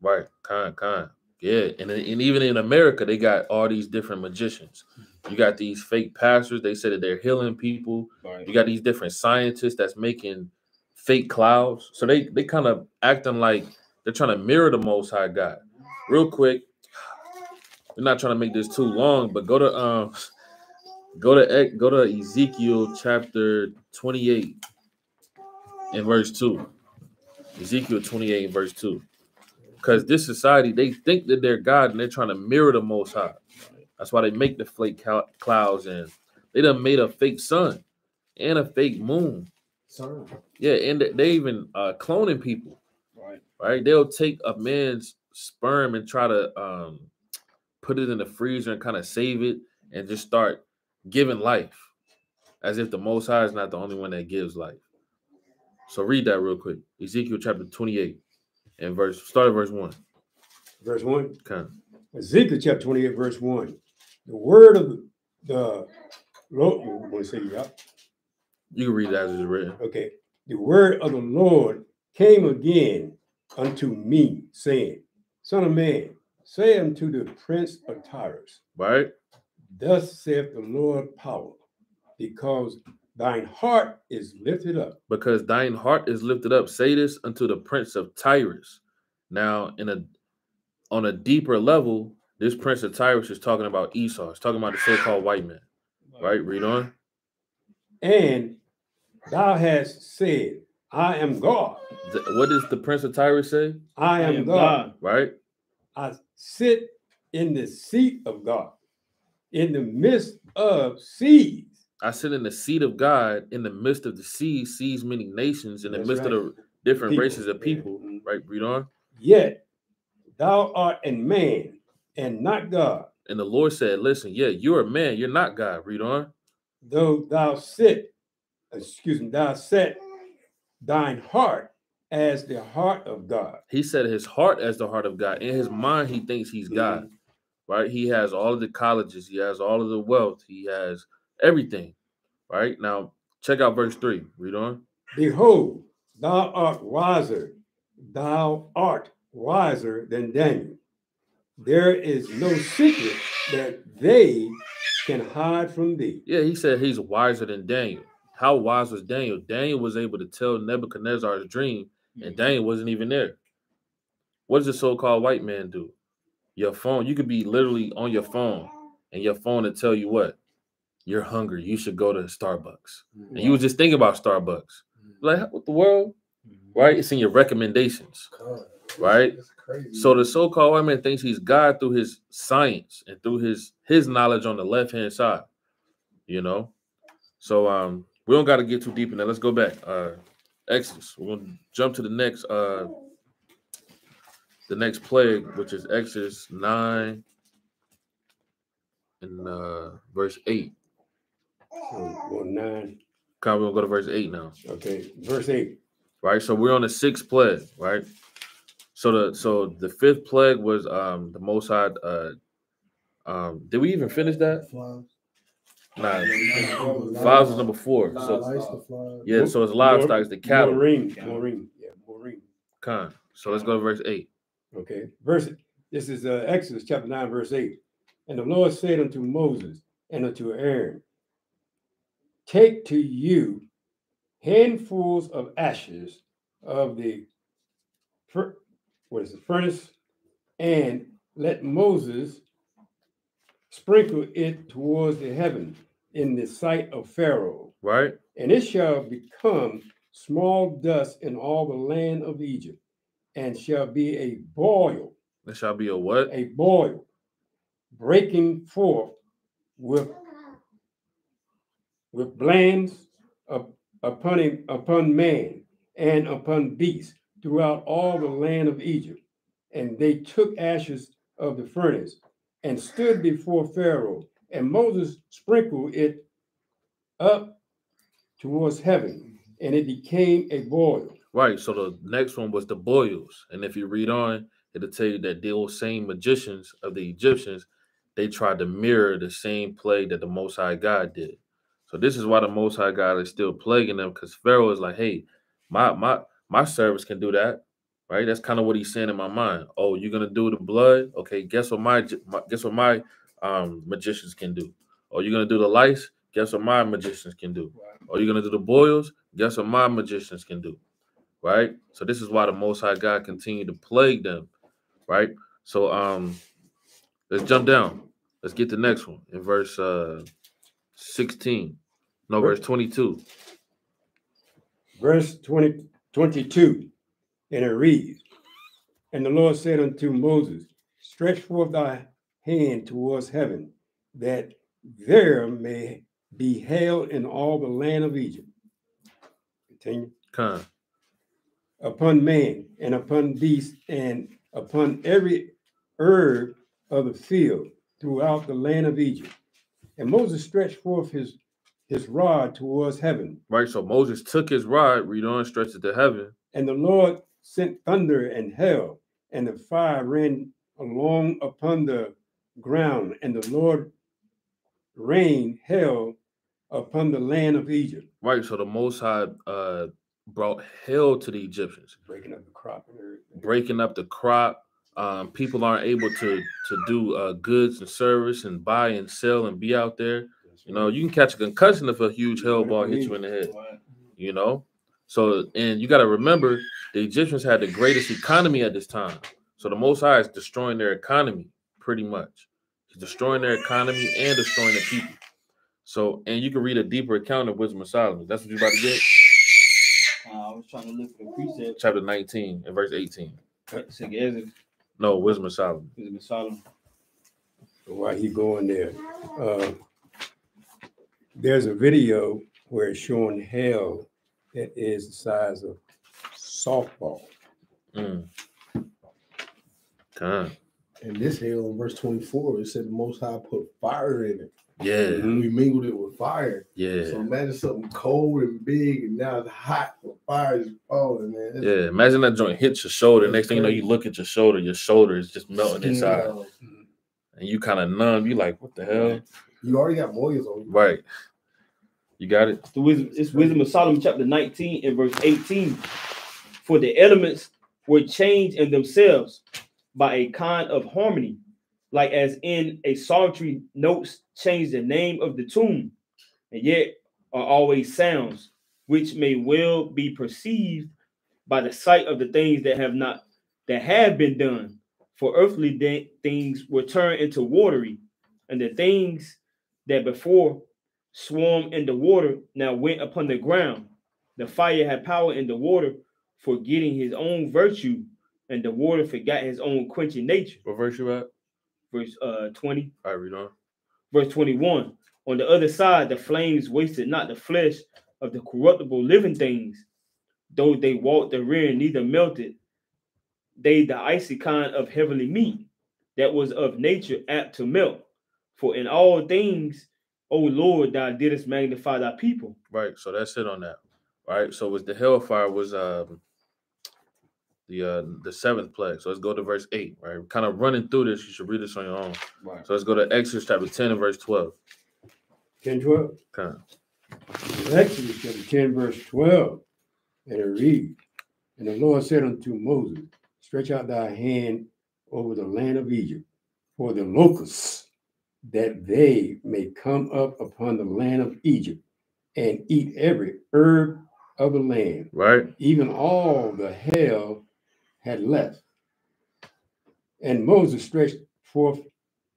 right, kind, kind, yeah, and and even in America, they got all these different magicians. You got these fake pastors. They say that they're healing people. Right. You got these different scientists that's making fake clouds. So they they kind of acting like they're trying to mirror the Most High God. Real quick, we're not trying to make this too long, but go to um go to go to Ezekiel chapter 28 and verse 2. Ezekiel 28 and verse 2. Because this society, they think that they're God and they're trying to mirror the Most High. That's why they make the flake clouds and they done made a fake sun and a fake moon. Son. Yeah, and they- they even uh cloning people, Right. right? They'll take a man's sperm and try to um put it in the freezer and kind of save it and just start giving life as if the most high is not the only one that gives life. So read that real quick. Ezekiel chapter 28 and verse start at verse 1. Verse 1. Kind Ezekiel chapter 28, verse 1. The word of the Lord, you want to say yeah? you can read it as it's written. Okay. The word of the Lord came again unto me, saying, Son of man, say unto the prince of Tyrus, Right? Thus saith the Lord power, because thine heart is lifted up. because thine heart is lifted up. Say this unto the prince of Tyrus. Now, in a on a deeper level, this prince of Tyrus is talking about Esau. It's talking about the so-called white man. Right? Read on. And thou hast said, I am God. Th- What does the prince of Tyrus say? I I am am God. God. Right? I sit in the seat of God, in the midst of seas. I sit in the seat of God in the midst of the seas, seas meaning nations, in the That's midst of the different People, races of people. Mhm. Right? Read on. Yet thou art a man and not God, And the Lord said, Listen, yeah, you're a man, you're not God. Read on. though thou sit, excuse me, thou set thine heart as the heart of God. He said his heart as the heart of God. In his mind, he thinks he's God. Right? He has all of the colleges, he has all of the wealth, he has everything, right? Now, check out verse three. Read on. Behold, thou art wiser, thou art wiser than Daniel. There is no secret that they can hide from thee. Yeah, he said he's wiser than Daniel. How wise was Daniel? Daniel was able to tell Nebuchadnezzar's dream, and mm-hmm. Daniel wasn't even there. What does the so-called white man do? Your phone, you could be literally on your phone, and your phone to tell you what? You're hungry. You should go to Starbucks. And you was just thinking about Starbucks. Like, what the world? Right? It's in your recommendations. Right? So the so-called white man thinks he's God through his science and through his his knowledge on the left hand side. You know, so um, we don't got to get too deep in that. Let's go back. Uh, Exodus. We're gonna jump to the next uh, the next plague, which is Exodus nine and uh, verse eight. So, well, nine. Kind of, we're gonna go to verse eight now. Okay, verse eight. right? So we're on the sixth plague, right? So the so the fifth plague was um the Most High. Uh, um, did we even finish that? Flies. Nah, Flies. five was number four. So yeah, so it's livestock, it's the cattle. murrain. murrain. Yeah, murrain. Con. So let's go to verse eight. Okay, verse. This is uh, Exodus chapter nine, verse eight. And the Lord said unto Moses and unto Aaron, Take to you handfuls of ashes of the fur- what is it, furnace, and let Moses sprinkle it towards the heaven in the sight of Pharaoh, Right? and it shall become small dust in all the land of Egypt, and shall be a boil, There shall be a what? a boil, breaking forth with with blains up, upon him, upon man and upon beast throughout all the land of Egypt. And they took ashes of the furnace and stood before Pharaoh, and Moses sprinkled it up towards heaven, and it became a boil. Right. So the next one was the boils, and if you read on, it'll tell you that those same magicians of the Egyptians, they tried to mirror the same plague that the Most High God did. So this is why the Most High God is still plaguing them, because Pharaoh is like, hey, my my my servants can do that, right? That's kind of what he's saying in my mind. Oh, you're gonna do the blood? Okay, guess what my, my guess what my um magicians can do? Oh, you're gonna do the lice? Guess what my magicians can do? Oh, you're gonna do the boils? Guess what my magicians can do? Right? So this is why the Most High God continued to plague them, right? So um, let's jump down. Let's get the next one in verse uh 16. No, verse 22. Verse 20, 22, and it reads, And the Lord said unto Moses, Stretch forth thy hand towards heaven, that there may be hail in all the land of Egypt. Continue. Con. Upon man and upon beast and upon every herb of the field throughout the land of Egypt. And Moses stretched forth his his rod towards heaven, Right. So Moses took his rod, read on, stretched it to heaven. And the Lord sent thunder and hail, and the fire ran along upon the ground, and the Lord rained hail upon the land of Egypt, Right. So the Most High uh brought hell to the Egyptians, breaking up the crop breaking up the crop. Um, people aren't able to to do uh, goods and service and buy and sell and be out there. You know, you can catch a concussion if a huge hell ball hits you in the head. You know, so and you got to remember the Egyptians had the greatest economy at this time. So the Most High is destroying their economy pretty much. He's destroying their economy and destroying the people. So and you can read a deeper account of Wisdom of Solomon. That's what you're about to get. Uh, I was trying to look for the precept. Chapter 19 and verse 18. Say, Ezra, No, Wisdom of Solomon. is it Solomon? While he going there, uh, there's a video where it's showing hell that is the size of softball. Mm. Con. And this hell in verse 24, it said the Most High put fire in it. Yeah, And we mingled it with fire. yeah, So imagine something cold and big, and now it's hot. The fire is falling, man. It's yeah. Imagine that joint hits your shoulder. Next thing you know, you look at your shoulder, your shoulder is just melting skin inside, out. and you kind of numb. You like, what the hell? You already got boils on you. Right. You got it. The wisdom, it's wisdom of Solomon, chapter 19 and verse 18. For the elements were changed in themselves by a kind of harmony, like as in a psaltery notes change the name of the tomb, and yet are always sounds, which may well be perceived by the sight of the things that have not that have been done. For earthly de- things were turned into watery, and the things that before swarmed in the water now went upon the ground. The fire had power in the water, forgetting his own virtue, and the water forgot his own quenching nature. What you at? Verse uh 20. All right, read on. Verse 21 On the other side, the flames wasted not the flesh of the corruptible living things, though they walked therein, neither melted they the icy kind of heavenly meat that was of nature apt to melt. For in all things, O Lord, thou didst magnify thy people. Right, so that's it on that. Right, so was the hellfire was um the uh the seventh plague. So let's go to verse eight. Right, kind of running through this. You should read this on your own. Right. So let's go to Exodus chapter ten and verse twelve. 10, 12. Kind Exodus chapter 10, verse 12. And it reads, And the Lord said unto Moses, Stretch out thy hand over the land of Egypt for the locusts, that they may come up upon the land of Egypt and eat every herb of the land, right, even all the hail had left. And Moses stretched forth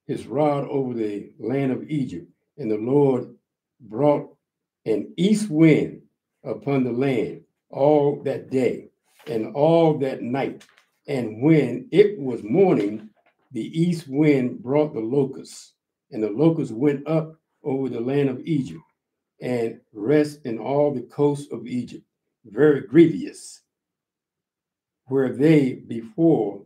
his rod over the land of Egypt, and the Lord brought an east wind upon the land all that day and all that night. And when it was morning, the east wind brought the locusts, and the locusts went up over the land of Egypt and rest in all the coasts of Egypt, very grievous, where they before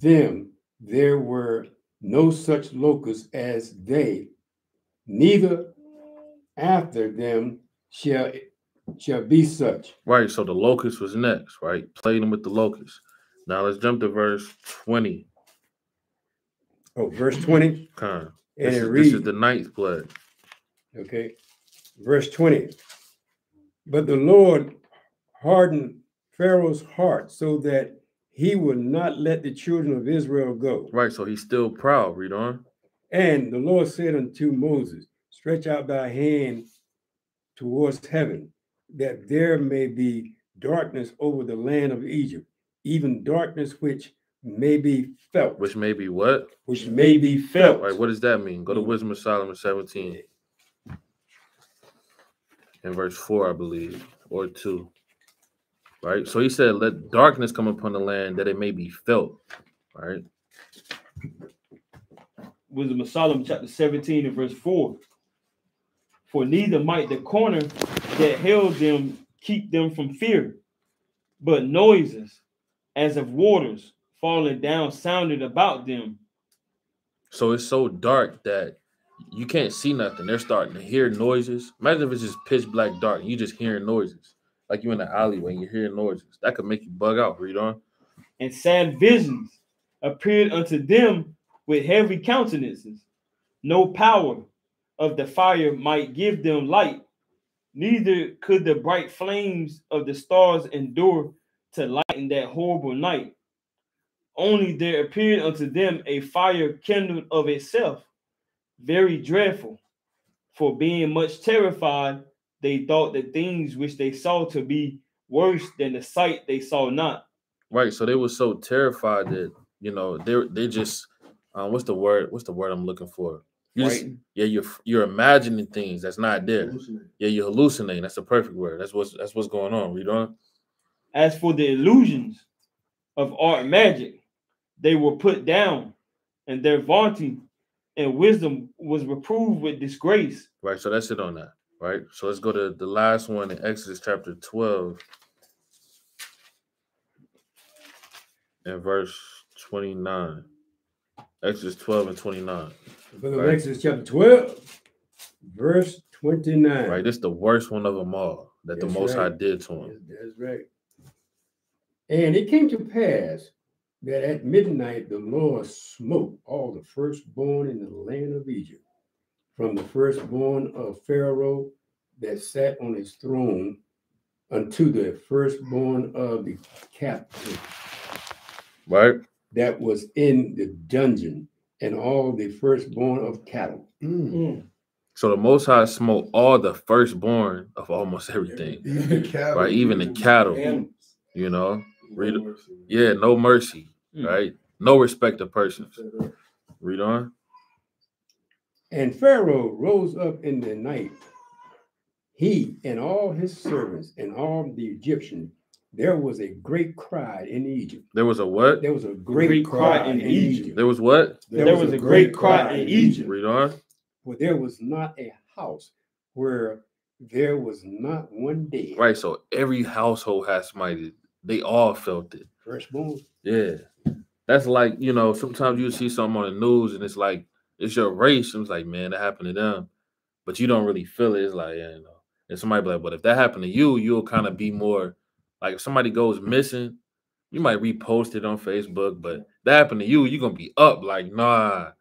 them there were no such locusts as they, neither after them shall shall be such. right. So the locust was next. Right, played him with the locust. Now let's jump to verse twenty. Oh, verse 20, Kind. and This, it is, this is the ninth plague. okay, verse 20. But the Lord hardened Pharaoh's heart so that he would not let the children of Israel go. Right, so he's still proud. Read on. And the Lord said unto Moses, Stretch out thy hand towards heaven, that there may be darkness over the land of Egypt, even darkness which may be felt, Which may be what? which may be felt. Right, what does that mean? Go to mm. Wisdom of Solomon 17 and verse 4, I believe, or 2. Right? So he said, Let darkness come upon the land that it may be felt. Right? Wisdom of Solomon, chapter 17 and verse 4. For neither might the corner that held them keep them from fear, but noises as of waters falling down sounded about them. So it's so dark that you can't see nothing. They're starting to hear noises. Imagine if it's just pitch black dark and you just hearing noises. Like you in the alleyway and you're hearing noises. That could make you bug out. Read on. and sad visions appeared unto them with heavy countenances. No power of the fire might give them light, neither could the bright flames of the stars endure to lighten that horrible night. Only there appeared unto them a fire kindled of itself, very dreadful. For being much terrified, they thought the things which they saw to be worse than the sight they saw not. Right. So they were so terrified that you know they they just um, what's the word? What's the word I'm looking for? You just, yeah, you're you're imagining things that's not there. Yeah, you're hallucinating. That's the perfect word. That's what's that's what's going on. Read on. As for the illusions of art and magic, they were put down, and their vaunting and wisdom was reproved with disgrace. Right. So that's it on that. Right. So let's go to the last one in Exodus chapter 12 and verse 29. Exodus 12 and 29. Book of Right. Exodus chapter 12, verse 29. Right. This is the worst one of them all that the That's Most High did to him. That's right. And it came to pass that at midnight the Lord smote all the firstborn in the land of Egypt, from the firstborn of Pharaoh that sat on his throne unto the firstborn of the captive. Right. that was in the dungeon, and all the firstborn of cattle. Mm. So the Most High smote all the firstborn of almost everything, Even cattle. right? Even the cattle, Animals. you know. Read. No mercy. Yeah, no mercy, Mm. right? No respect of persons. Read on. And Pharaoh rose up in the night, he and all his servants and all the Egyptians. There was a great cry in Egypt. There was a what? There was a great, Great cry, cry in in Egypt. Egypt. There was what? There was a great cry in Egypt. Read on. For there was not a house where there was not one dead. Right. So every household has somebody. They all felt it. Firstborn. Yeah. That's like, you know, sometimes you see something on the news and it's like, it's your race. And it's like, man, that happened to them. But you don't really feel it. It's like, yeah, you know. And somebody be like, but if that happened to you, you'll kind of be more like if somebody goes missing, you might repost it on Facebook, but that happened to you, you're gonna be up like, nah,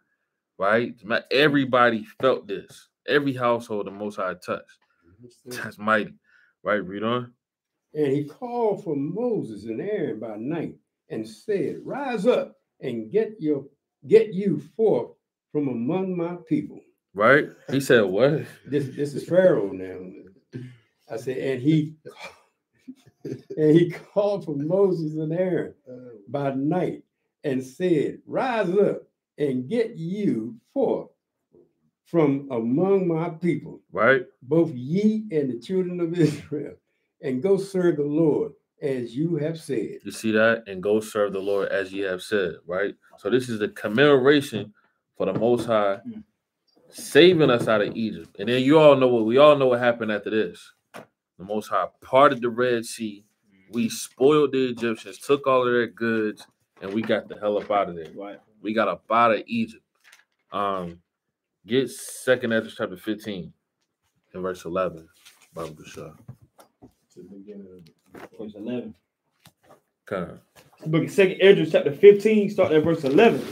right? Everybody felt this. Every household the most high touched. That's mighty. Right, read on. And he called for Moses and Aaron by night and said, Rise up and get your get you forth from among my people. Right? He said, What? This this is Pharaoh now. I said, and he and he called for Moses and Aaron by night and said, Rise up and get you forth from among my people, Right? both ye and the children of Israel, and go serve the Lord as you have said. You see that? And go serve the Lord as ye have said, right? So this is the commemoration for the most high Mm. saving us out of Egypt. And then you all know what we all know what happened after this. The most high parted the Red Sea. We spoiled the Egyptians, took all of their goods, and we got the hell up out of there. Right. We got up out of Egypt. Um, get second Ezra chapter 15 and verse 11. Bible Bashar. To the beginning of the- Verse 11. Kind of. Book of Second Ezra, chapter 15, starting at verse 11.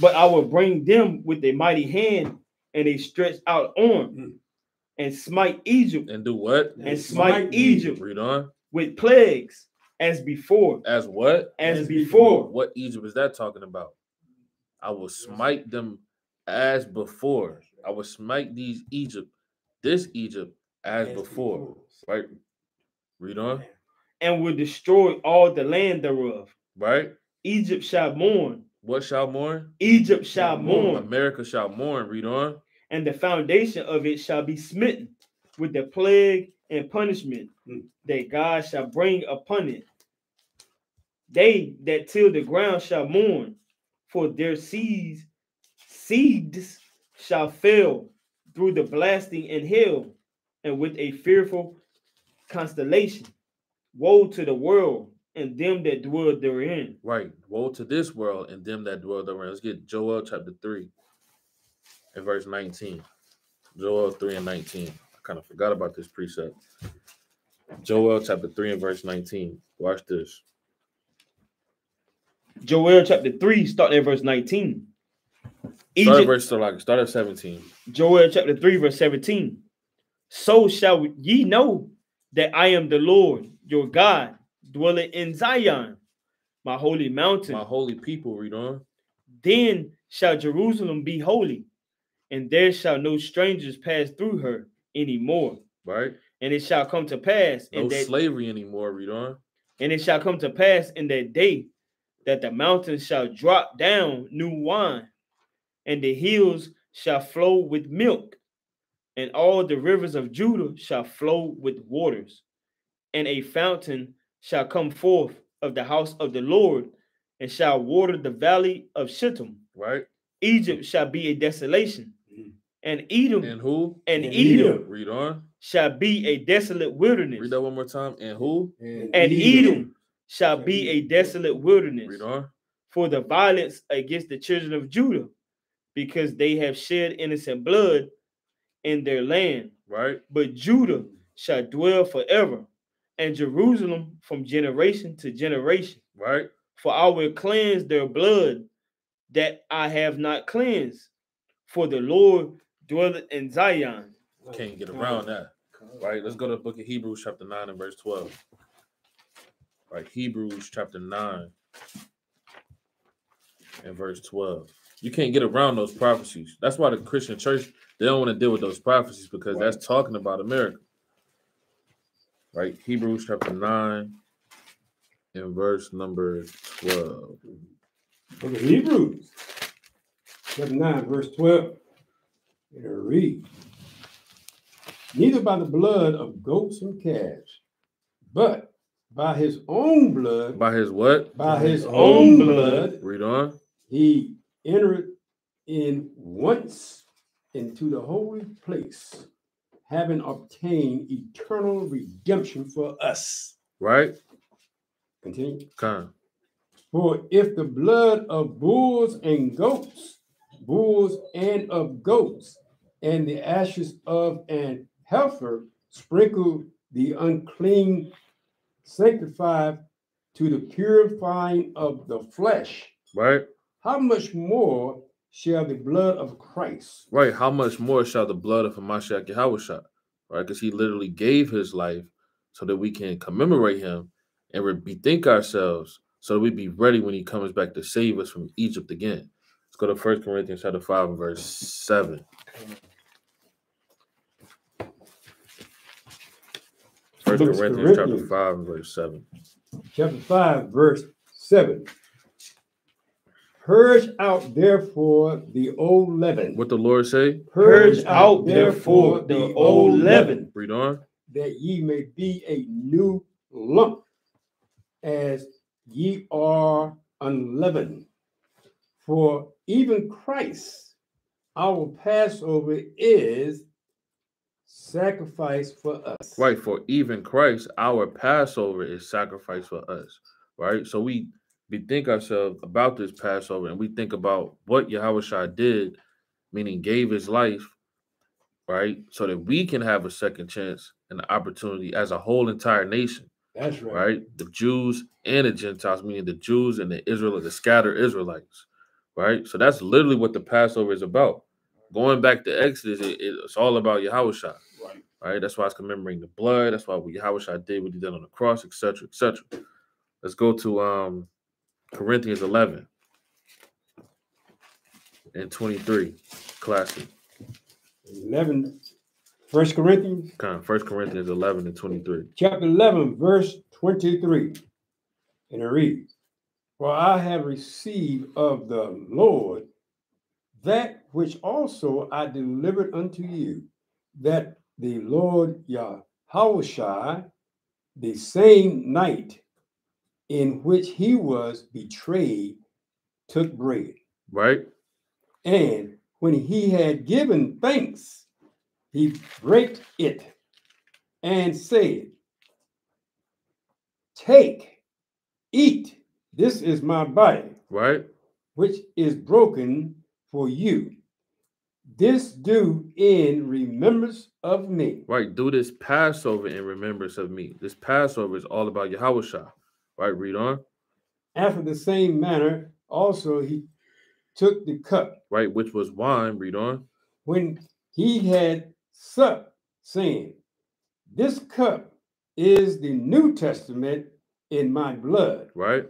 But I will bring them with a mighty hand and a stretched out arm, Mm. And smite Egypt And do what? and smite Egypt Read on. with plagues as before, As what? as, As before. What Egypt is that talking about? I will smite them as before. I will smite these Egypt, this Egypt as, As before. Right? Read on. and will destroy all the land thereof. Right? Egypt shall mourn, What shall mourn? Egypt shall mourn, America shall mourn. Read on. And the foundation of it shall be smitten with the plague and punishment Mm. that God shall bring upon it. They that till the ground shall mourn, for their seeds, seeds shall fail through the blasting and hail, and with a fearful constellation. Woe to the world and them that dwell therein. Right. Woe to this world and them that dwell therein. Let's get Joel chapter 3 and verse 19. Joel 3 and 19. I kind of forgot about this precept. Joel chapter 3 and verse 19. Watch this. Joel chapter 3, starting at verse 19. Start at verse so like start at 17. Joel chapter 3, verse 17. So shall ye know that I am the Lord your God, dwelling in Zion, my holy mountain. My holy people, read on. Then shall Jerusalem be holy, and there shall no strangers pass through her any more. Right? And it shall come to pass in No that slavery anymore, read on. And it shall come to pass in that day that the mountains shall drop down new wine, and the hills shall flow with milk, and all the rivers of Judah shall flow with waters. And a fountain shall come forth of the house of the Lord, and shall water the valley of Shittim. Right? Egypt shall be a desolation. And Edom And who? and And Edom Edom. Read on. shall be a desolate wilderness, Read that one more time. And who? And and Edom. Edom shall be a desolate wilderness. Read on. for the violence against the children of Judah, because they have shed innocent blood in their land. Right? But Judah shall dwell forever, and Jerusalem from generation to generation. Right? For I will cleanse their blood that I have not cleansed. For the Lord dwelleth in Zion. Can't get around that. Right? Let's go to the book of Hebrews, chapter 9 and verse 12. Right, Hebrews chapter 9 and verse 12. You can't get around those prophecies. That's why the Christian church they don't want to deal with those prophecies because that's talking about America. Right? Hebrews chapter 9 and verse number 12. Book of Hebrews, chapter 9, verse 12. It reads, Neither by the blood of goats and calves, but by his own blood, By his what? by his own blood, Read on. he entered in once into the holy place, having obtained eternal redemption for us. Right? Continue. Kind. For if the blood of bulls and goats, bulls and of goats, and the ashes of an heifer sprinkle the unclean, sanctified to the purifying of the flesh, Right? how much more shall the blood of Christ, Right. How much more shall the blood of Hamashiach Yahweh Right? Because he literally gave his life so that we can commemorate him and re- bethink ourselves so that we be ready when he comes back to save us from Egypt again. Let's go to First Corinthians chapter 5 and verse 7. First Book of Corinthians chapter 5 and verse 7. chapter 5, verse 7. Purge out therefore the old leaven. What the Lord say? Purge out therefore the old leaven, Read on. that ye may be a new lump, as ye are unleavened. For even Christ, our Passover, is sacrifice for us. Right, for even Christ, our Passover is sacrificed for us. Right. So we bethink ourselves about this Passover and we think about what Yahweh did, meaning gave his life, right? So that we can have a second chance and the opportunity as a whole entire nation, That's right. right? The Jews and the Gentiles, meaning the Jews and the Israel, the scattered Israelites, right? So that's literally what the Passover is about. Going back to Exodus, it- it's all about Yahweh Right. That's why it's commemorating the blood. That's why we Yahweh did what he did on the cross, etc., etc. Let's go to um Corinthians 11 and 23. Classic. 11, 1 Corinthians Kind of First Corinthians 11 and 23. chapter 11, verse 23. And it reads, For I have received of the Lord that which also I delivered unto you, that the Lord Yahweh, the same night in which he was betrayed, took bread. Right? And when he had given thanks, he brake it and said, Take, eat, this is my body, Right? which is broken for you. This do in remembrance of me. Right. Do this Passover in remembrance of me. This Passover is all about Yahweh Right? Read on. After the same manner, also he took the cup Right? Which was wine. Read on. when he had supped, saying, This cup is the New Testament in my blood. Right?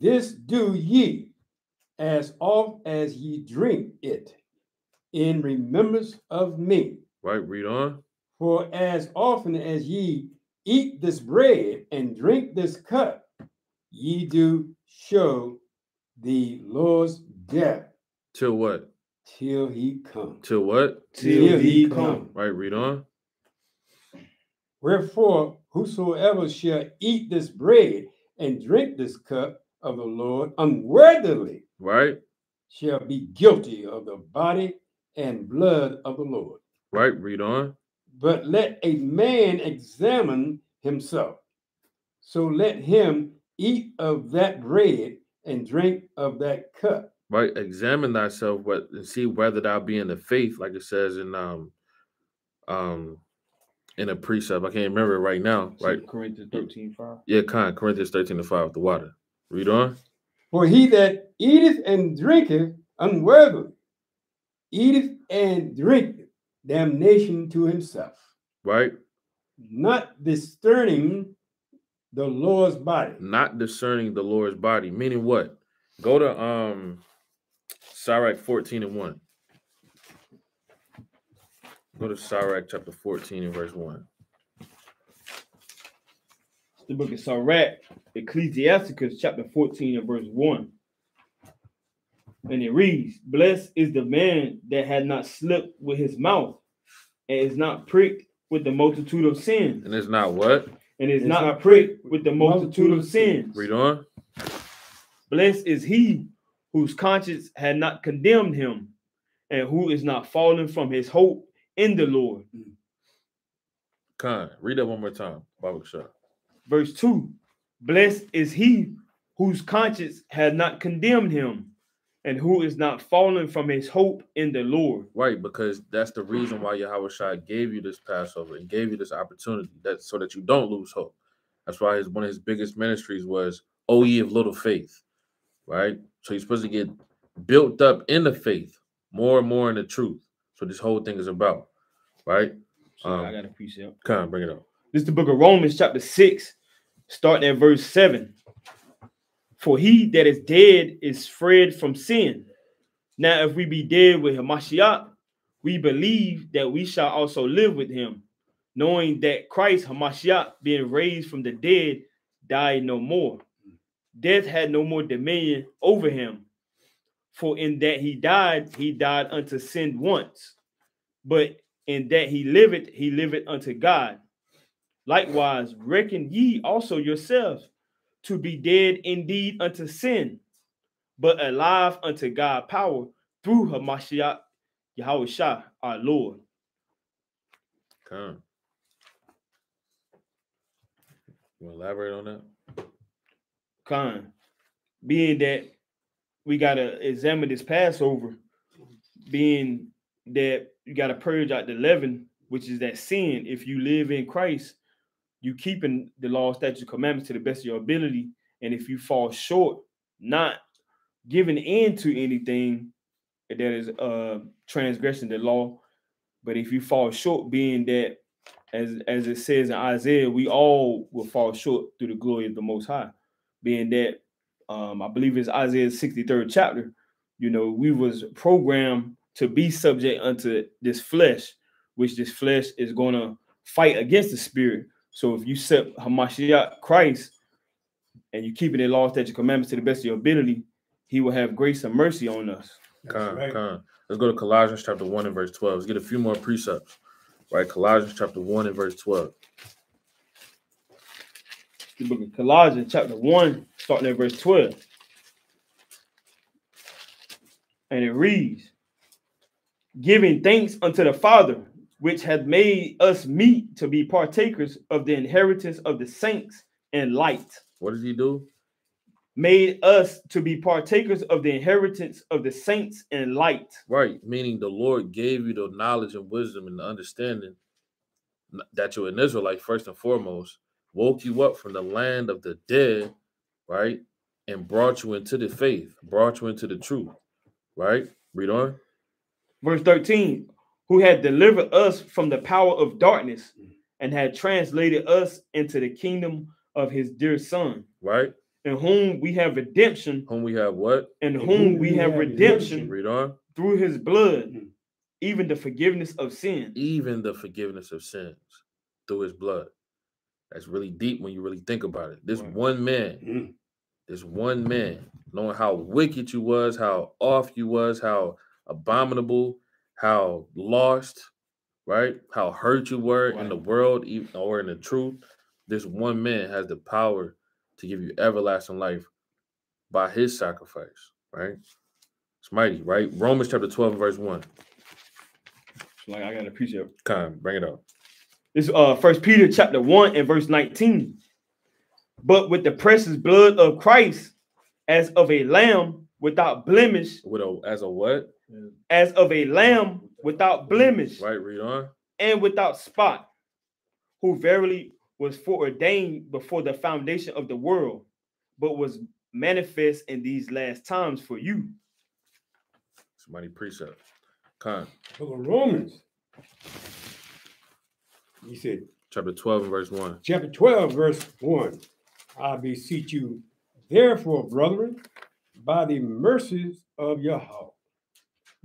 This do ye as oft as ye drink it in remembrance of me. Right? Read on. For as often as ye eat this bread and drink this cup, ye do show the Lord's death Till what? till he come. Till what? till he come. Right? Read on. Wherefore, whosoever shall eat this bread and drink this cup of the Lord unworthily Right? shall be guilty of the body and blood of the Lord. Right? Read on. But let a man examine himself. So let him eat of that bread and drink of that cup. right? Examine thyself what and see whether thou be in the faith, like it says in um um in a precept. I can't remember it right now, right? Corinthians 13, 5. Yeah, kind of Corinthians 13 to 5 with the water. Read on. For he that eateth and drinketh unworthily eateth and drinketh damnation to himself, Right? not discerning the Lord's body. Not discerning the Lord's body. Meaning what? Go to um Sirach 14 and 1. Go to Sirach chapter 14 and verse 1. The book of Sirach, Ecclesiasticus, chapter 14 and verse 1. And it reads, Blessed is the man that had not slipped with his mouth, and is not pricked with the multitude of sins, And it's not what? and is It's not, not pricked pricked with the multitude of sins. Read on. Blessed is he whose conscience had not condemned him, and who is not fallen from his hope in the Lord. Mm. Khan. Read that one more time. Bible shot. Verse 2 Blessed is he whose conscience had not condemned him, and who is not fallen from his hope in the Lord. Right, because that's the reason why Yahawashi gave you this Passover and gave you this opportunity that so that you don't lose hope. That's why his one of his biggest ministries was O ye of little faith. Right? So you're supposed to get built up in the faith, more and more in the truth. So this whole thing is about. Right? So Um, I got a precept. Come on, bring it up. This is the book of Romans, chapter 6, starting at verse 7. For he that is dead is freed from sin. Now, if we be dead with Hamashiach, we believe that we shall also live with him, knowing that Christ, Hamashiach, being raised from the dead, died no more. Death had no more dominion over him. For in that he died, he died unto sin once. But in that he liveth, he liveth unto God. Likewise, reckon ye also yourselves to be dead indeed unto sin, but alive unto God power through Hamashiach Yahawashi, our Lord. Come. You want to elaborate on that? Khan, being that we gotta examine this Passover, being that you gotta purge out the leaven, which is that sin. If you live in Christ, you keeping the law, statutes, commandments to the best of your ability, and if you fall short, not giving in to anything that is uh transgressing the law, but if you fall short, being that as as it says in Isaiah, we all will fall short through the glory of the Most High. Being that um, I believe it's Isaiah's 63rd chapter, you know, we was programmed to be subject unto this flesh, which this flesh is gonna fight against the spirit. So if you set Hamashiach Christ and you keeping the law, statute, commandments to the best of your ability, he will have grace and mercy on us. That's Con, right. con. Let's go to Colossians chapter 1 and verse 12. Let's get a few more precepts. Right? Colossians chapter 1 and verse 12. The book of Colossians, chapter 1, starting at verse 12. And it reads, Giving thanks unto the Father, which hath made us meet to be partakers of the inheritance of the saints in light. What did he do? Made us to be partakers of the inheritance of the saints in light. Right. Meaning the Lord gave you the knowledge and wisdom and the understanding that you're an Israelite first and foremost, woke you up from the land of the dead, right? And brought you into the faith, brought you into the truth. Right? Read on. Verse 13, who had delivered us from the power of darkness and had translated us into the kingdom of his dear Son, Right? in whom we have redemption, Whom we have what? in whom we have redemption Read on. through his blood, Mhm. even the forgiveness of sin. even the forgiveness of sins through his blood. That's really deep when you really think about it. This Right. one man, Mm. this one man, knowing how wicked you was, how off you was, how abominable, how lost, right? How hurt you were in the world or in the truth. This one man has the power to give you everlasting life by his sacrifice, right? It's mighty, right? Romans chapter 12, verse 1. So like I gotta appreciate Come, bring it up. this uh first Peter chapter 1 and verse 19. But with the precious blood of Christ, as of a lamb without blemish, With a as a what? As of a lamb without blemish. Right, read on. and without spot, who verily was foreordained before the foundation of the world, but was manifest in these last times for you. Somebody precept. Con, Book of Romans. He said, chapter 12 verse 1. chapter 12, verse 1. I beseech you, therefore, brethren, by the mercies of your Yahweh,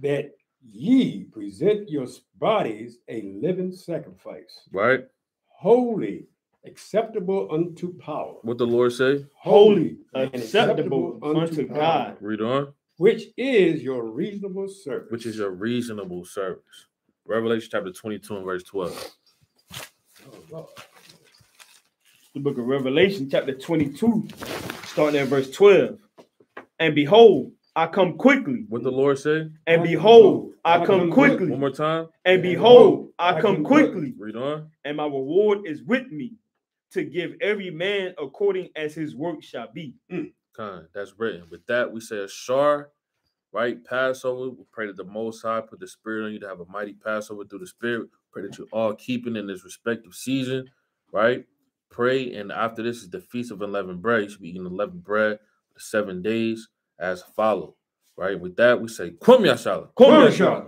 that ye present your bodies a living sacrifice, Right? holy, acceptable unto power, What the Lord say? Holy, and acceptable unto God. Read on. which is your reasonable service. Which is your reasonable service. Revelation chapter 22 and verse 12. Oh, The book of Revelation, chapter 22, starting at verse 12. And behold, I come quickly. What the Lord say? And behold, I come quickly. One more time. And behold, I come quickly. Read on. And my reward is with me to give every man according as his work shall be. Mm. Kind. That's written. With that, we say a shar, right? Passover. We pray that the Most High put the Spirit on you to have a mighty Passover through the Spirit. Pray that you're all keeping in this respective season, right? Pray, and after this is the Feast of Unleavened Bread. You should be eating unleavened bread for seven days as follow, right? With that, we say, Kum Yashala. Come, Yashala.